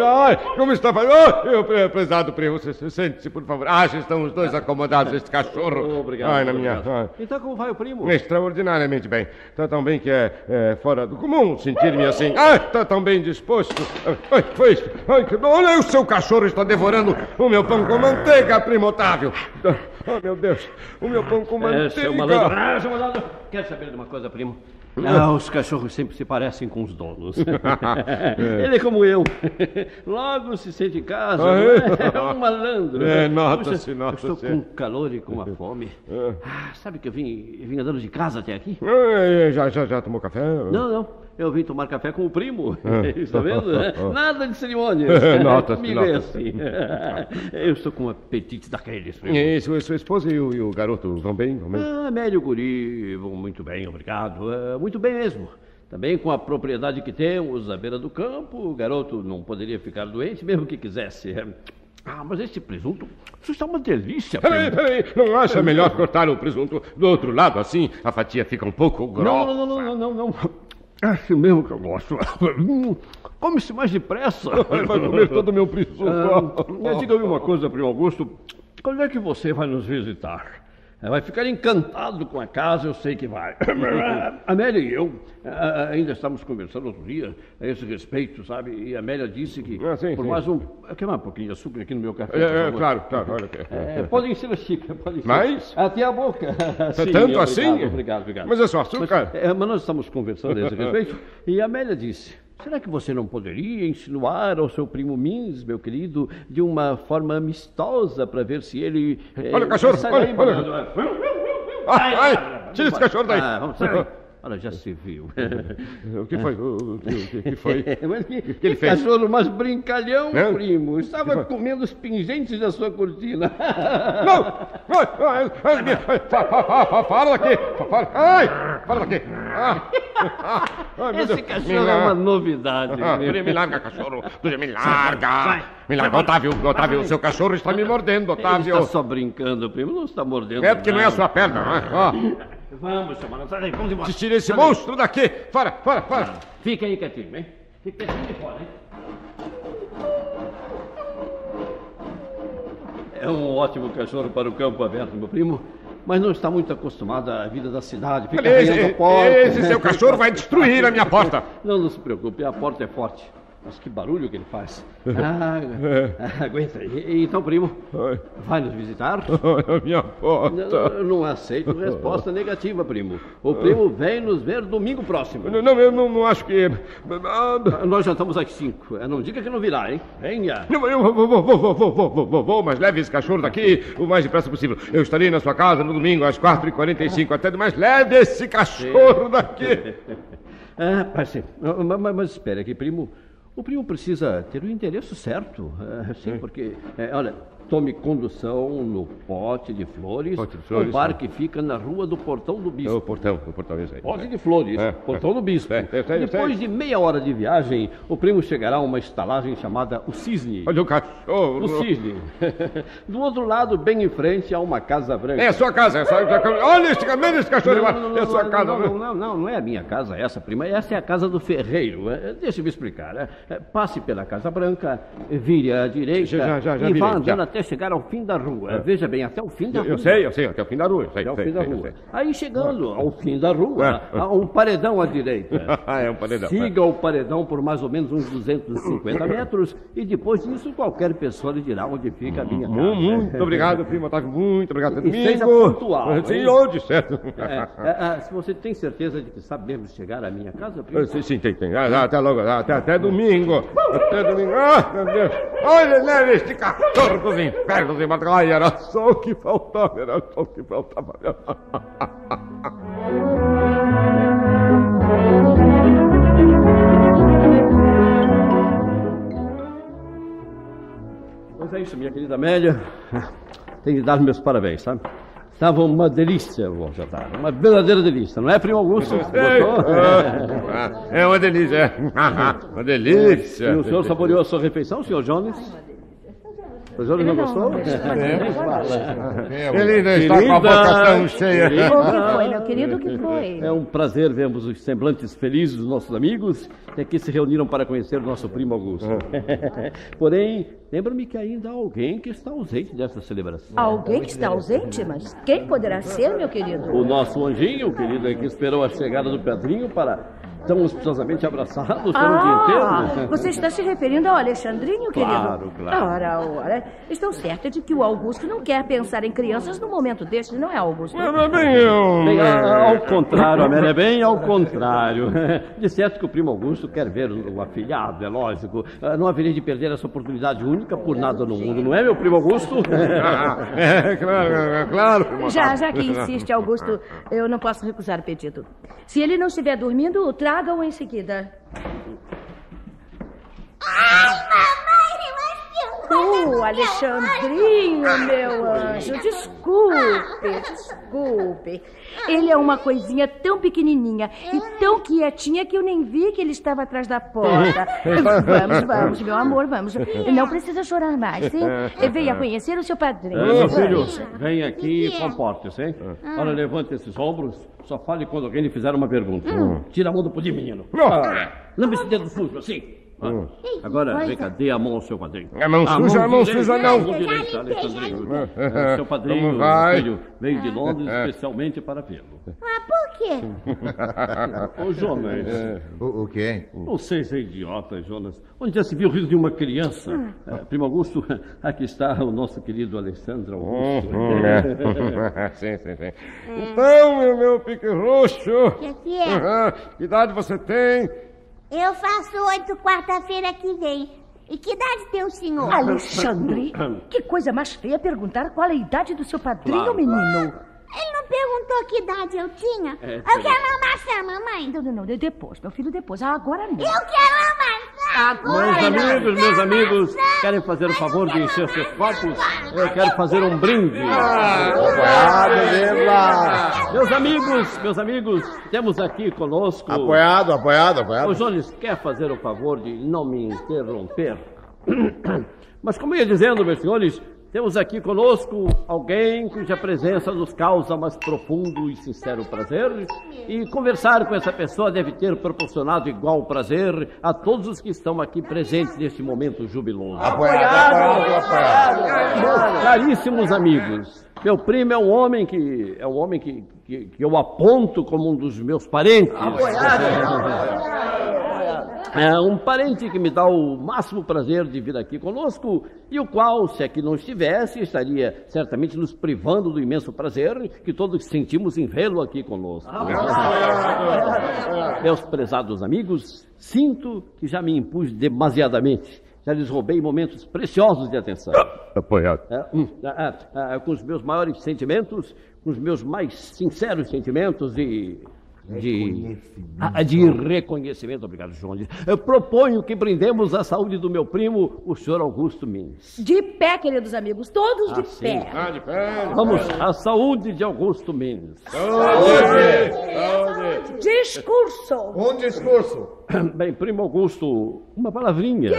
Speaker 4: Ai, como está? Oh, eu, pre- prezado primo, se- se- sente-se, por favor. Ah, já estão os dois acomodados, este cachorro.
Speaker 14: Obrigado.
Speaker 4: Ai, na minha. ai.
Speaker 14: Então, como vai o primo?
Speaker 4: Extraordinariamente bem. Está tão bem que é, é fora do comum sentir-me assim. Ai, está tão bem disposto. Ai, foi isso? Ai, que... Olha, o seu cachorro está devorando o meu pão com manteiga, primo Otávio. Oh, meu Deus, o meu pão com
Speaker 14: É, seu
Speaker 4: manteiga.
Speaker 14: malandro. Ah, seu malandro. Quer saber de uma coisa, primo? Ah, os cachorros sempre se parecem com os donos. Ele é como eu. Logo se sente em casa.
Speaker 4: Ah, é?
Speaker 14: é? É um malandro.
Speaker 4: É, nota-se,
Speaker 14: Puxa,
Speaker 4: nota-se.
Speaker 14: Eu estou com calor e com uma fome.
Speaker 4: É.
Speaker 14: Ah, sabe que eu vim, eu vim andando de casa até aqui?
Speaker 4: Já, já, já tomou café?
Speaker 14: Não, não. Eu vim tomar café com o primo.
Speaker 4: Ah.
Speaker 14: Está vendo? Nada de cerimônias.
Speaker 4: Nota-se,
Speaker 14: Comigo é
Speaker 4: nota-se.
Speaker 14: assim. Eu estou com um apetite daqueles.
Speaker 4: E sua, sua esposa e o, e o garoto vão bem? Vão bem?
Speaker 14: Ah, Médio Guri, vão muito bem, obrigado. Ah, muito bem mesmo. Também com a propriedade que temos à beira do campo, o garoto não poderia ficar doente mesmo que quisesse. Ah, mas esse presunto, isso está uma delícia.
Speaker 4: Peraí, peraí, não acha melhor cortar o presunto do outro lado assim? A fatia fica um pouco grossa.
Speaker 14: Não, não, não, não, não, não. Acho mesmo que eu gosto. Come-se mais depressa.
Speaker 4: Vai comer todo o meu presunto.
Speaker 14: Ah, Diga-me uma coisa, primo Augusto. Quando é que você vai nos visitar? Vai ficar encantado com a casa, eu sei que vai. Amélia e eu ainda estamos conversando outro dia a esse respeito, sabe? E a Amélia disse que
Speaker 4: Ah, sim,
Speaker 14: por
Speaker 4: sim.
Speaker 14: mais um... Quer um pouquinho de açúcar aqui no meu café?
Speaker 4: É, é, claro, claro, olha aqui.
Speaker 14: É, podem ser a xícara, podem ser.
Speaker 4: Mais?
Speaker 14: Até a boca. Sim,
Speaker 4: tanto
Speaker 14: obrigado,
Speaker 4: assim?
Speaker 14: Obrigado, obrigado.
Speaker 4: Mas é só açúcar?
Speaker 14: Mas, é, mas nós estamos conversando a esse respeito e a Amélia disse: será que você não poderia insinuar ao seu primo Mins, meu querido, de uma forma amistosa para ver se ele. eh,
Speaker 4: Olha o cachorro, olha, olha.
Speaker 14: mano.
Speaker 4: Ai, ai, tira esse cachorro daí.
Speaker 14: Ah, vamos sair. Olha, já se viu.
Speaker 4: O que foi? O, o- o que, foi?
Speaker 14: Mas que,
Speaker 4: que ele
Speaker 14: que
Speaker 4: fez?
Speaker 14: cachorro mais brincalhão,
Speaker 4: Não?
Speaker 14: primo. Estava comendo os pingentes da sua cortina.
Speaker 4: Não! Fala daqui! fa- Fala, ai! Fala daqui! Ah, ai, meu
Speaker 14: Esse cachorro é uma novidade.
Speaker 4: Ah, me larga, cachorro! Me larga!
Speaker 14: vai.
Speaker 4: Me larga, Otávio! Otávio, o seu cachorro está me mordendo,
Speaker 14: Ele
Speaker 4: Otávio!
Speaker 14: está só brincando, primo. Não está mordendo.
Speaker 4: É porque não é a sua perna? Ó,
Speaker 14: Vamos, seu mano. Sai daí, vamos embora.
Speaker 4: te tira esse monstro daqui! Fora, fora, fora!
Speaker 14: Fica aí quietinho, hein? Fica quietinho de fora, hein? É um ótimo cachorro para o campo aberto, meu primo, mas não está muito acostumado à vida da cidade. Fica
Speaker 4: Esse,
Speaker 14: a porta.
Speaker 4: esse seu cachorro vai destruir a minha porta!
Speaker 14: Não, não se preocupe, a porta é forte. Mas que barulho que ele faz. Ah,
Speaker 4: É.
Speaker 14: aguenta aí. Então, primo, vai nos visitar?
Speaker 4: Minha porta!
Speaker 14: Não, eu não aceito resposta negativa, primo. O primo vem nos ver domingo próximo.
Speaker 4: Não, não, eu não, não acho que.
Speaker 14: Nós já estamos às cinco. Não diga que não virá, hein? Venha.
Speaker 4: Não, eu vou, vou, vou, vou, vou, vou, vou, vou, mas leve esse cachorro daqui o mais depressa possível. Eu estarei na sua casa no domingo às 4h45, até demais. Leve esse cachorro daqui!
Speaker 14: Ah, parceiro, mas, mas, mas espere aqui, primo. O primo precisa ter o endereço certo. Ah, sim, porque, é, olha, tome condução no Pote de Flores.
Speaker 4: Pote de Flores,
Speaker 14: O bar que fica na rua do Portão do
Speaker 4: É
Speaker 14: Bispo.
Speaker 4: o portão, o portão, esse aí.
Speaker 14: Pote de Flores,
Speaker 4: É,
Speaker 14: Portão
Speaker 4: é.
Speaker 14: do Bispo.
Speaker 4: É, sei, eu
Speaker 14: Depois de meia hora de viagem, o primo chegará a uma estalagem chamada O Cisne.
Speaker 4: Olha o cachorro!
Speaker 14: O Cisne. Do outro lado, bem em frente, há uma casa branca.
Speaker 4: É a sua casa, é Olha esse, olha esse cachorro!
Speaker 14: Não, não, não,
Speaker 4: é a sua
Speaker 14: não,
Speaker 4: casa,
Speaker 14: não, não, não, não, é a minha casa essa, prima. Essa é a casa do ferreiro. É, Deixa eu me explicar. é. É, Passe pela Casa Branca, vire à direita
Speaker 4: Já, já, já
Speaker 14: e vá andando
Speaker 4: já.
Speaker 14: Até chegar ao fim da rua.
Speaker 4: É.
Speaker 14: Veja bem, até o fim da
Speaker 4: Eu,
Speaker 14: rua.
Speaker 4: eu sei, eu sei, até o fim da rua. Sei,
Speaker 14: Até o
Speaker 4: sei,
Speaker 14: fim da
Speaker 4: sei, eu
Speaker 14: rua. Aí chegando ao fim da rua,
Speaker 4: É.
Speaker 14: há um paredão à direita.
Speaker 4: Ah, é um paredão.
Speaker 14: Siga o paredão por mais ou menos uns 250 metros e depois disso qualquer pessoa lhe dirá onde fica a minha casa.
Speaker 4: Mu- Muito obrigado, primo Otávio, muito obrigado.
Speaker 14: E seja
Speaker 4: domingo.
Speaker 14: pontual,
Speaker 4: Sim,
Speaker 14: hein?
Speaker 4: onde, certo?
Speaker 14: É, é, é, se você tem certeza de que sabe mesmo chegar à minha casa, primo?
Speaker 4: Sim, sim, tem, tem. Ah, ah, até logo, ah, até, até domingo. Até domingo. Ah, meu Deus. Olha, leve este cachorro infernos e mata. Ai, era só o que faltava, era só o que faltava.
Speaker 14: Pois é isso, minha querida Amélia. tenho que dar meus parabéns, sabe? Estava uma delícia o jantar, uma verdadeira delícia, não é, primo Augusto? Gostou?
Speaker 4: Ah, É uma delícia. Uma delícia.
Speaker 14: E o senhor saboreou a sua refeição, senhor Jones? O senhor não gostou?
Speaker 4: Ele ainda está com a boca tão cheia.
Speaker 13: Que foi, meu querido? O que foi?
Speaker 14: É um prazer vermos os semblantes felizes dos nossos amigos que aqui se reuniram para conhecer o nosso primo Augusto. Porém, lembra-me que ainda há alguém que está ausente dessa celebração.
Speaker 13: Alguém que está ausente? Mas quem poderá ser, meu querido?
Speaker 14: O nosso anjinho, querido, é que esperou a chegada do Pedrinho para tão auspiciosamente abraçá-los pelo dia
Speaker 13: Ah,
Speaker 14: inteiro.
Speaker 13: você está se referindo ao Alexandrinho, querido?
Speaker 14: Claro, claro.
Speaker 13: Ora, ora, estou certa de que o Augusto não quer pensar em crianças no momento deste, não é, Augusto?
Speaker 14: Bem, a- ao contrário, Amélia, bem ao contrário. De certo que o primo Augusto quer ver o afilhado, é lógico. Ah, Não haveria de perder essa oportunidade única por nada no mundo, não é, meu primo Augusto?
Speaker 4: É, claro, é, claro.
Speaker 13: Já, já que insiste, Augusto, eu não posso recusar o pedido. Se ele não estiver dormindo, traga-o em seguida. Oh, Alexandrinho, meu anjo, desculpe, desculpe. Ele é uma coisinha tão pequenininha e tão quietinha que eu nem vi que ele estava atrás da porta. Vamos, vamos, meu amor, vamos. Não precisa chorar mais, sim? Venha conhecer o seu padrinho.
Speaker 14: Ah, meu filho, vem aqui e comporte-se, hein? Olha, levante esses ombros, só fale quando alguém lhe fizer uma pergunta. Tira a mão do pudim, menino. Ora, Lambe esse dedo sujo, assim. Ah, Agora,
Speaker 4: coisa.
Speaker 14: vem cá, dê a mão ao seu padrinho.
Speaker 4: A mão suja, a mão suja não.
Speaker 14: Direita, Alexandrinho.
Speaker 4: Já
Speaker 14: É, Seu padrinho, filho, veio de Londres especialmente para vê-lo.
Speaker 10: Ah, por quê?
Speaker 14: Ô, Jonas.
Speaker 7: O, o quê?
Speaker 14: Não sei se é idiota, Jonas. Onde já se viu o riso de uma criança? É, primo Augusto, aqui está o nosso querido Alexandre Augusto.
Speaker 4: sim, sim, sim. Então, meu, meu pique roxo.
Speaker 10: Que que é?
Speaker 4: Ah, Que idade você tem?
Speaker 10: Eu faço oito quarta-feira que vem. E que idade tem o senhor?
Speaker 13: Alexandre, que coisa mais feia perguntar qual é a idade do seu padrinho,
Speaker 10: Claro.
Speaker 13: menino.
Speaker 10: Ele não perguntou que idade eu tinha?
Speaker 13: É,
Speaker 10: eu
Speaker 13: sim.
Speaker 10: quero uma maçã, mamãe.
Speaker 13: Não, não, não, de- depois, meu filho, depois. Ah, agora não.
Speaker 10: Eu quero uma maçã.
Speaker 13: Agora
Speaker 14: Meus amigos, meus amigos, querem fazer o favor de encher seus copos? Eu quero fazer um brinde. Meus amigos, meus amigos, temos aqui conosco.
Speaker 7: Apoiado, apoiado, apoiado.
Speaker 14: O Jones quer fazer o favor de não me interromper. Mas como ia dizendo, meus senhores, temos aqui conosco alguém cuja presença nos causa mais profundo e sincero prazer. E conversar com essa pessoa deve ter proporcionado igual prazer a todos os que estão aqui presentes neste momento jubiloso.
Speaker 7: Apoiado, apoiado,
Speaker 14: Meus caríssimos amigos, meu primo é um homem que é um homem que, que, que eu aponto como um dos meus parentes. É um parente que me dá o máximo prazer de vir aqui conosco e o qual, se aqui não estivesse, estaria certamente nos privando do imenso prazer que todos sentimos em vê-lo aqui conosco. Meus prezados amigos, sinto que já me impus demasiadamente. Já lhes roubei momentos preciosos de atenção.
Speaker 4: Apoiado.
Speaker 14: É, hum, ah, ah, ah, com os meus maiores sentimentos, com os meus mais sinceros sentimentos e de, ah, de reconhecimento. Obrigado, Jones. Eu proponho que brindemos a saúde do meu primo, o senhor Augusto Mins.
Speaker 13: De pé, queridos amigos, todos de
Speaker 14: Ah, sim.
Speaker 13: pé.
Speaker 4: Ah, de pé.
Speaker 14: Vamos, a saúde de Augusto Mins.
Speaker 13: Discurso.
Speaker 7: Um discurso.
Speaker 14: Bem, primo Augusto, uma palavrinha.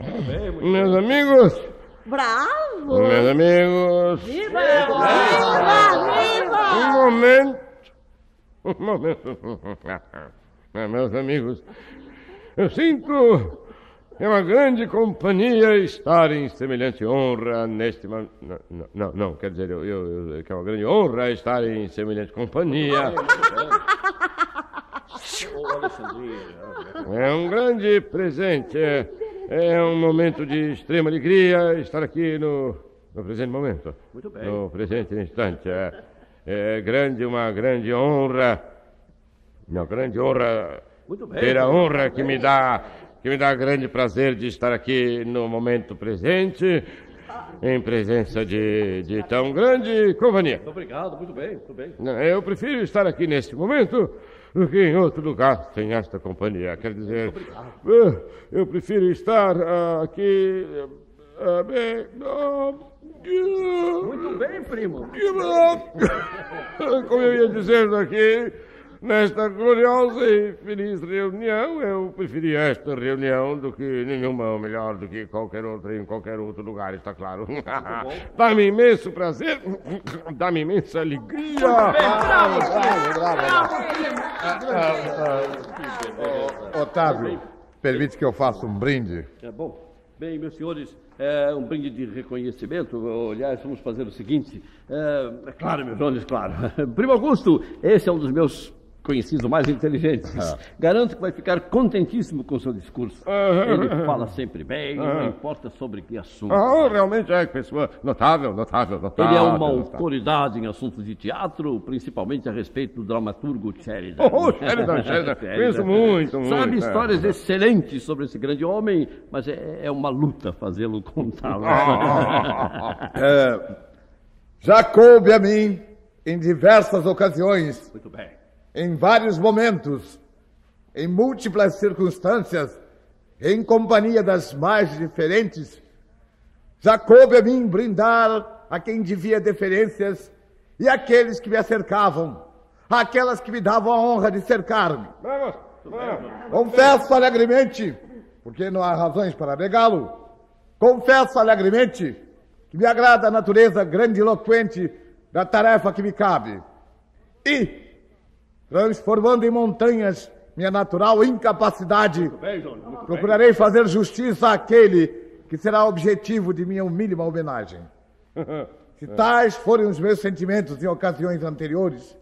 Speaker 4: Ah, Meus amigos,
Speaker 10: Bravo.
Speaker 4: meus amigos,
Speaker 10: Viva! Viva!
Speaker 4: um momento, um momento, Ah, meus amigos, eu sinto é uma grande companhia estar em semelhante honra neste não, não, não, quer dizer, eu, eu, eu- que é uma grande honra estar em semelhante companhia. É um grande presente. É, um momento de extrema alegria estar aqui no, no presente momento.
Speaker 14: Muito bem.
Speaker 4: No presente instante. É, é grande, uma grande honra. Uma grande honra.
Speaker 14: Muito bem.
Speaker 4: Ter a honra que me dá, que me dá grande prazer de estar aqui no momento presente, em presença de, de tão grande companhia.
Speaker 14: Muito obrigado, muito bem, muito bem.
Speaker 4: Eu prefiro estar aqui neste momento do que em outro lugar sem esta companhia. Quer dizer, eh, eu prefiro estar aqui. bem. ah,
Speaker 14: Muito bem, primo.
Speaker 4: Como eu ia dizendo aqui, nesta gloriosa e feliz reunião, eu preferi esta reunião do que nenhuma, ou melhor, do que qualquer outra em qualquer outro lugar, está claro. Dá-me imenso prazer, dá-me imensa alegria.
Speaker 7: Bravo, bravo, Ô, Otávio, permite que eu faça um brinde?
Speaker 14: É bom. Bem, meus senhores, é um brinde de reconhecimento. Aliás, vamos fazer o seguinte. É, é claro, meus senhores, claro. Primo Augusto, esse é um dos meus conhecidos mais inteligentes. Garanto que vai ficar contentíssimo com o seu discurso. Ele fala sempre bem, não importa sobre que assunto.
Speaker 4: Ah, realmente é pessoa notável, notável, notável.
Speaker 14: Ele é uma
Speaker 4: notável.
Speaker 14: autoridade em assuntos de teatro, principalmente a respeito do dramaturgo Sheridan.
Speaker 4: Oh, Sheridan, Sheridan. Conheço muito, muito,
Speaker 14: Sabe
Speaker 4: é.
Speaker 14: histórias excelentes sobre esse grande homem, mas é, é uma luta fazê-lo contá-las.
Speaker 7: É, já coube a mim, em diversas ocasiões,
Speaker 14: Muito bem.
Speaker 7: Em vários momentos, em múltiplas circunstâncias, em companhia das mais diferentes, já coube a mim brindar a quem devia deferências e aqueles que me acercavam, aquelas que me davam a honra de cercar-me. Confesso alegremente, porque não há razões para negá-lo, confesso alegremente que me agrada a natureza grandiloquente da tarefa que me cabe. E, transformando em montanhas minha natural incapacidade, procurarei fazer justiça àquele que será objetivo de minha mínima homenagem. Se tais forem os meus sentimentos em ocasiões anteriores,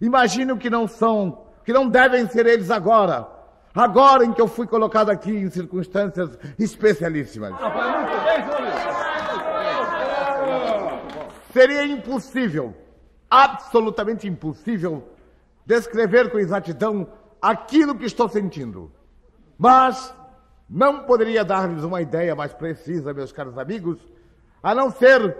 Speaker 7: imagino que não são, que não devem ser eles agora. Agora em que eu fui colocado aqui em circunstâncias especialíssimas.
Speaker 14: Júlio.
Speaker 7: Seria impossível, absolutamente impossível, descrever com exatidão aquilo que estou sentindo. Mas não poderia dar-lhes uma ideia mais precisa, meus caros amigos, a não ser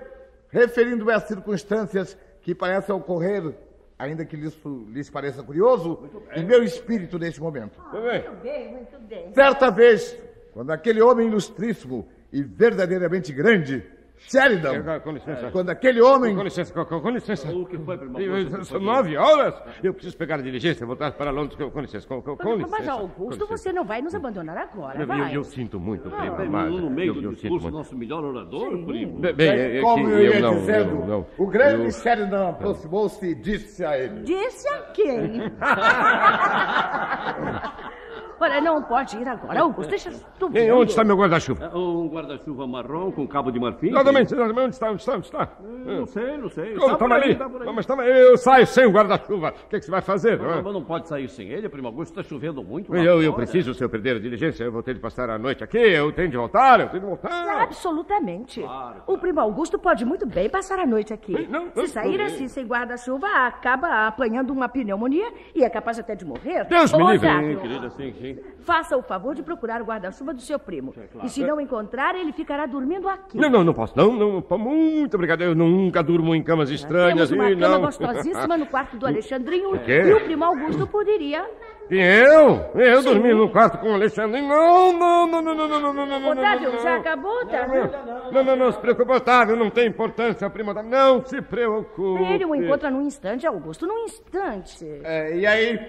Speaker 7: referindo-me às circunstâncias que parecem ocorrer, ainda que isso lhes pareça curioso, em meu espírito neste momento.
Speaker 6: Muito bem, muito bem.
Speaker 7: Certa vez, quando aquele homem ilustríssimo e verdadeiramente grande, Sheridan,
Speaker 4: Eh, Com licença.
Speaker 7: quando aquele homem
Speaker 4: Com licença, com, com- com licença.
Speaker 14: O que foi, primo
Speaker 4: Eu- eu- São nove horas. Eu preciso pegar a diligência e voltar para Londres. Com, com licença, com, com, com licença.
Speaker 13: Mas, Augusto, você não vai nos abandonar agora,
Speaker 4: Eu, eu,
Speaker 13: vai.
Speaker 4: eu sinto muito, primo.
Speaker 14: Bem,
Speaker 4: mas
Speaker 14: no meio
Speaker 4: eu,
Speaker 14: do
Speaker 4: eu
Speaker 14: discurso,
Speaker 4: muito.
Speaker 14: nosso melhor orador, primo.
Speaker 4: Bem, bem, é- é
Speaker 7: Como eu ia
Speaker 4: não,
Speaker 7: dizendo,
Speaker 4: não, não.
Speaker 7: o grande
Speaker 4: Eu-
Speaker 7: Sheridan aproximou-se e disse a ele:
Speaker 13: Disse a quem? Olha, não pode ir agora, Augusto, deixa tu
Speaker 4: Ei, onde está meu guarda-chuva?
Speaker 14: É Um guarda-chuva marrom com cabo de marfim.
Speaker 4: Exatamente, exatamente. Onde está? Onde está? Onde está?
Speaker 14: Não sei, não sei.
Speaker 4: Como, toma
Speaker 14: aí,
Speaker 4: ali.
Speaker 14: tá.
Speaker 4: Não, mas toma, eu saio sem o guarda-chuva. O que, é que você vai fazer?
Speaker 14: Não,
Speaker 4: não é?
Speaker 14: mas não pode sair sem ele, primo Augusto, está chovendo muito.
Speaker 4: Eu, eu preciso, se eu perder a diligência, eu vou ter de passar a noite aqui. Eu tenho de voltar, eu tenho de voltar.
Speaker 13: Absolutamente. O primo Augusto pode muito bem passar a noite aqui. Se sair
Speaker 4: não,
Speaker 13: assim sem guarda-chuva, acaba apanhando uma pneumonia e é capaz até de morrer.
Speaker 4: Deus me livre, hein, querida, sim, sim.
Speaker 13: Faça o favor de procurar o guarda-chuva do seu primo. E se não encontrar, ele ficará dormindo aqui.
Speaker 4: Não, não, não posso. Não, não, muito obrigado. Eu nunca durmo em camas estranhas.
Speaker 13: Temos uma
Speaker 4: e
Speaker 13: cama
Speaker 4: não...
Speaker 13: gostosíssima no quarto do Alexandrinho.
Speaker 4: O quê?
Speaker 13: E o primo Augusto poderia.
Speaker 4: E eu? Eu
Speaker 13: Sim.
Speaker 4: dormi no quarto com o Alexandre. Não, não, não, não, não, não, não, não, não, não,
Speaker 13: Otávio,
Speaker 4: não,
Speaker 13: já
Speaker 4: não.
Speaker 13: acabou, Otávio?
Speaker 4: Não, não, não se preocupe, Otávio. Não tem importância, prima. Otávio. Não se preocupe.
Speaker 13: Ele o encontra num instante, Augusto, num instante.
Speaker 7: É, e aí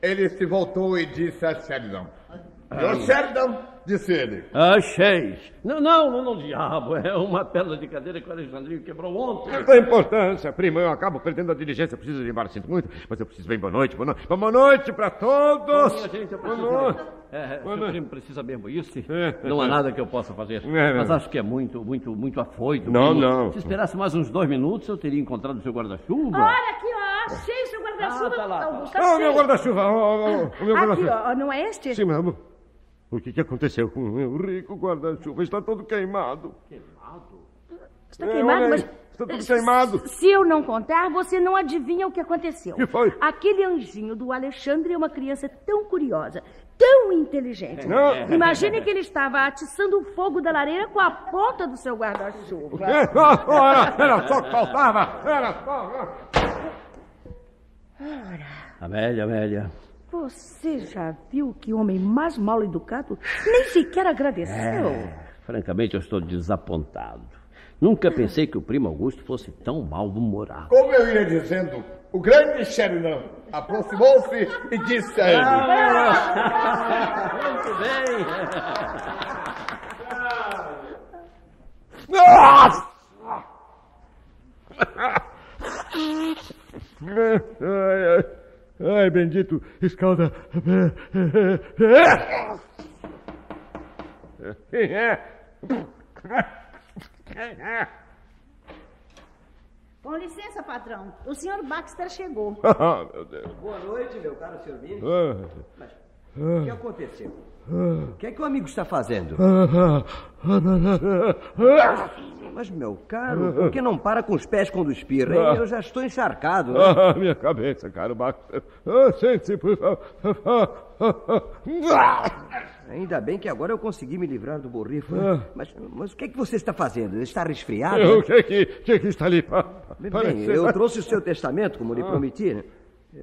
Speaker 7: ele se voltou e disse a Sheridan: Ô Sheridan, disse ele.
Speaker 14: Achei. Não, não, não, não, diabo. É uma pedra de cadeira que o Alexandrinho quebrou ontem.
Speaker 4: Não tem importância, prima. Eu acabo perdendo a diligência. Eu preciso ir embora, sinto muito. Mas eu preciso bem boa noite. Boa noite, boa noite pra todos.
Speaker 14: Minha gente, eu
Speaker 4: Boa
Speaker 14: preciso...
Speaker 4: noite.
Speaker 14: É, é,
Speaker 4: Boa noite.
Speaker 14: primo precisa mesmo isso.
Speaker 4: É.
Speaker 14: Não há nada que eu possa fazer.
Speaker 4: É,
Speaker 14: Mas
Speaker 4: é.
Speaker 14: acho que é muito, muito, muito afoito.
Speaker 4: Não,
Speaker 14: primo.
Speaker 4: não.
Speaker 14: Se esperasse mais uns dois minutos, eu teria encontrado o seu guarda-chuva.
Speaker 13: Olha aqui, ó. Achei o seu guarda-chuva.
Speaker 14: Ah, tá lá, tá lá.
Speaker 13: Augusto,
Speaker 4: Ah, o meu guarda-chuva. ó, ó, ó, O meu
Speaker 13: Aqui,
Speaker 4: guarda-chuva.
Speaker 13: ó. Não é este?
Speaker 4: Sim, mas o que, que aconteceu com o meu rico guarda-chuva? Está todo queimado.
Speaker 13: Está
Speaker 4: É,
Speaker 13: queimado, mas...
Speaker 4: Está tudo queimado.
Speaker 13: Se eu não contar, você não adivinha o que aconteceu.
Speaker 4: que foi?
Speaker 13: Aquele anjinho do Alexandre é uma criança tão curiosa, tão inteligente.
Speaker 4: Não.
Speaker 13: Imagine que ele estava atiçando o fogo da lareira com a ponta do seu guarda-chuva.
Speaker 4: oh, era, era só que faltava. Era só.
Speaker 14: Amélia, Amélia.
Speaker 13: Você já viu que homem mais mal educado nem sequer agradeceu?
Speaker 14: É, francamente, eu estou desapontado. Nunca pensei que o primo Augusto fosse tão mal-humorado.
Speaker 7: Como eu ia dizendo, o grande Sheridan aproximou-se e disse a ele:
Speaker 14: Muito bem.
Speaker 4: Ai, ai, ai, bendito, escalda. É?
Speaker 12: Com licença, patrão. O senhor Baxter chegou.
Speaker 4: Ah, meu Deus.
Speaker 8: Boa noite, meu caro senhor Billy.
Speaker 4: Ah.
Speaker 8: Mas o que aconteceu? O que é que o amigo está fazendo? Mas, meu caro, por que não para com os pés quando espirra? hein? Eu já estou encharcado. né?
Speaker 4: Ah, minha cabeça, caro Baxter. Ah, Sente-se, por favor.
Speaker 8: Ainda bem que agora eu consegui me livrar do borrifo.
Speaker 4: Ah.
Speaker 8: né? Mas, mas o que é que você está fazendo? Está resfriado?
Speaker 4: O que é que, que, é que está ali? Pa-
Speaker 8: Bem, eu trouxe o seu testamento, como lhe
Speaker 4: Ah.
Speaker 8: prometi. né?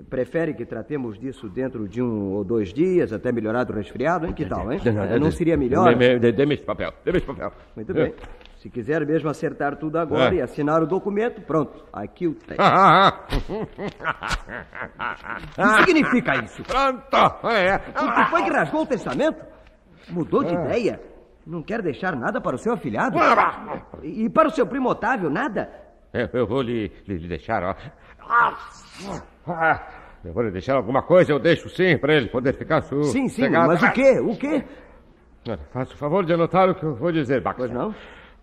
Speaker 8: Prefere que tratemos disso dentro de um ou dois dias, até melhorar do resfriado, hein? Que tal, hein? Não seria melhor?
Speaker 4: Dê-me esse papel, dê-me esse papel.
Speaker 8: Muito bem. Se quiser mesmo acertar tudo agora
Speaker 4: É.
Speaker 8: e assinar o documento, pronto. Aqui o tem. O que significa isso?
Speaker 4: Pronto! É.
Speaker 8: O que foi que rasgou o testamento? Mudou de
Speaker 4: Ah.
Speaker 8: ideia? Não quer deixar nada para o seu afilhado? E e para o seu primo Otávio, nada?
Speaker 4: É, eu vou lhe, lhe- lhe deixar, ó. Ah, eu vou lhe deixar alguma coisa, eu deixo sim, para ele poder ficar su
Speaker 8: Sim, sim, mas o quê? O quê?
Speaker 4: Faça o favor de anotar o que eu vou dizer, Baxter. Pois não?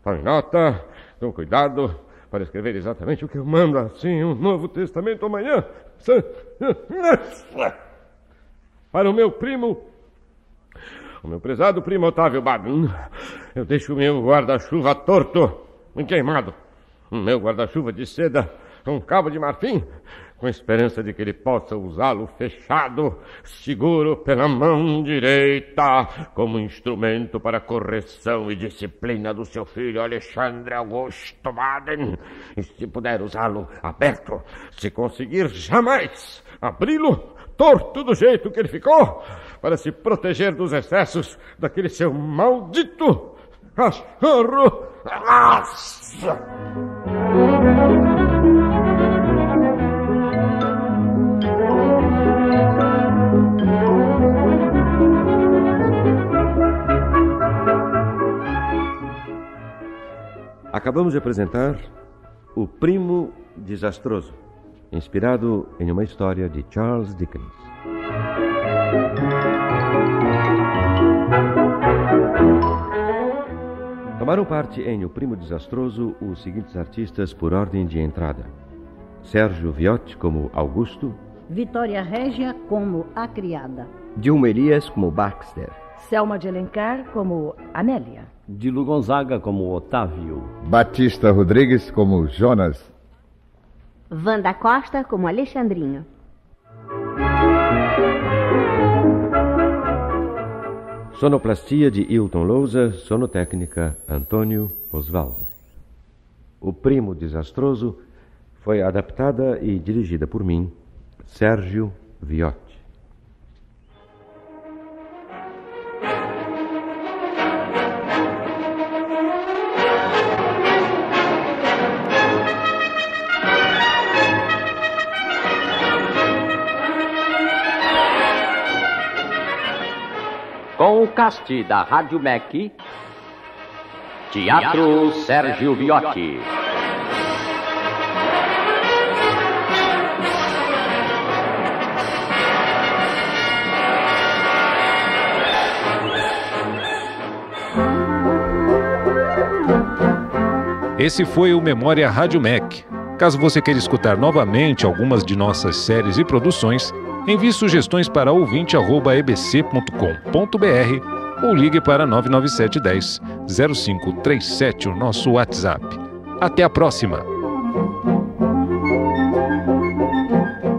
Speaker 4: Tome nota, com cuidado, para escrever exatamente o que eu mando, assim, um novo testamento amanhã. Para o meu primo, o meu prezado primo Otávio Baden, eu deixo o meu guarda-chuva torto e queimado. O meu guarda-chuva de seda com cabo de marfim, com esperança de que ele possa usá-lo fechado, seguro pela mão direita, como instrumento para correção e disciplina do seu filho Alexandre Augusto Baden. E se puder usá-lo aberto, se conseguir jamais abri-lo torto do jeito que ele ficou, para se proteger dos excessos daquele seu maldito cachorro. Nossa!
Speaker 16: Acabamos de apresentar O Primo Desastroso, inspirado em uma história de Charles Dickens. Tomaram parte em O Primo Desastroso os seguintes artistas por ordem de entrada: Sérgio Viotti como Augusto,
Speaker 12: Vitória Régia como a criada.
Speaker 8: Dilma Elias como Baxter.
Speaker 13: Selma de Alencar como Amélia.
Speaker 14: Dilo Gonzaga como Otávio.
Speaker 7: Batista Rodrigues como Jonas.
Speaker 15: Wanda Costa como Alexandrinho.
Speaker 16: Sonoplastia de Hilton Lousa, sonotécnica Antônio Osvaldo. O Primo Desastroso foi adaptada e dirigida por mim, Sérgio Viotti.
Speaker 11: Com o cast da Rádio MEC, Teatro Sérgio Viotti.
Speaker 2: Esse foi o Memória Rádio MEC. Caso você queira escutar novamente algumas de nossas séries e produções, envie sugestões para ouvinte.ebc.com.br ou ligue para 99710 0537, o nosso WhatsApp. Até a próxima!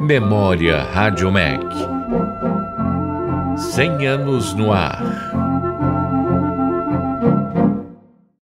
Speaker 1: Memória Rádio MEC. 100 anos no ar.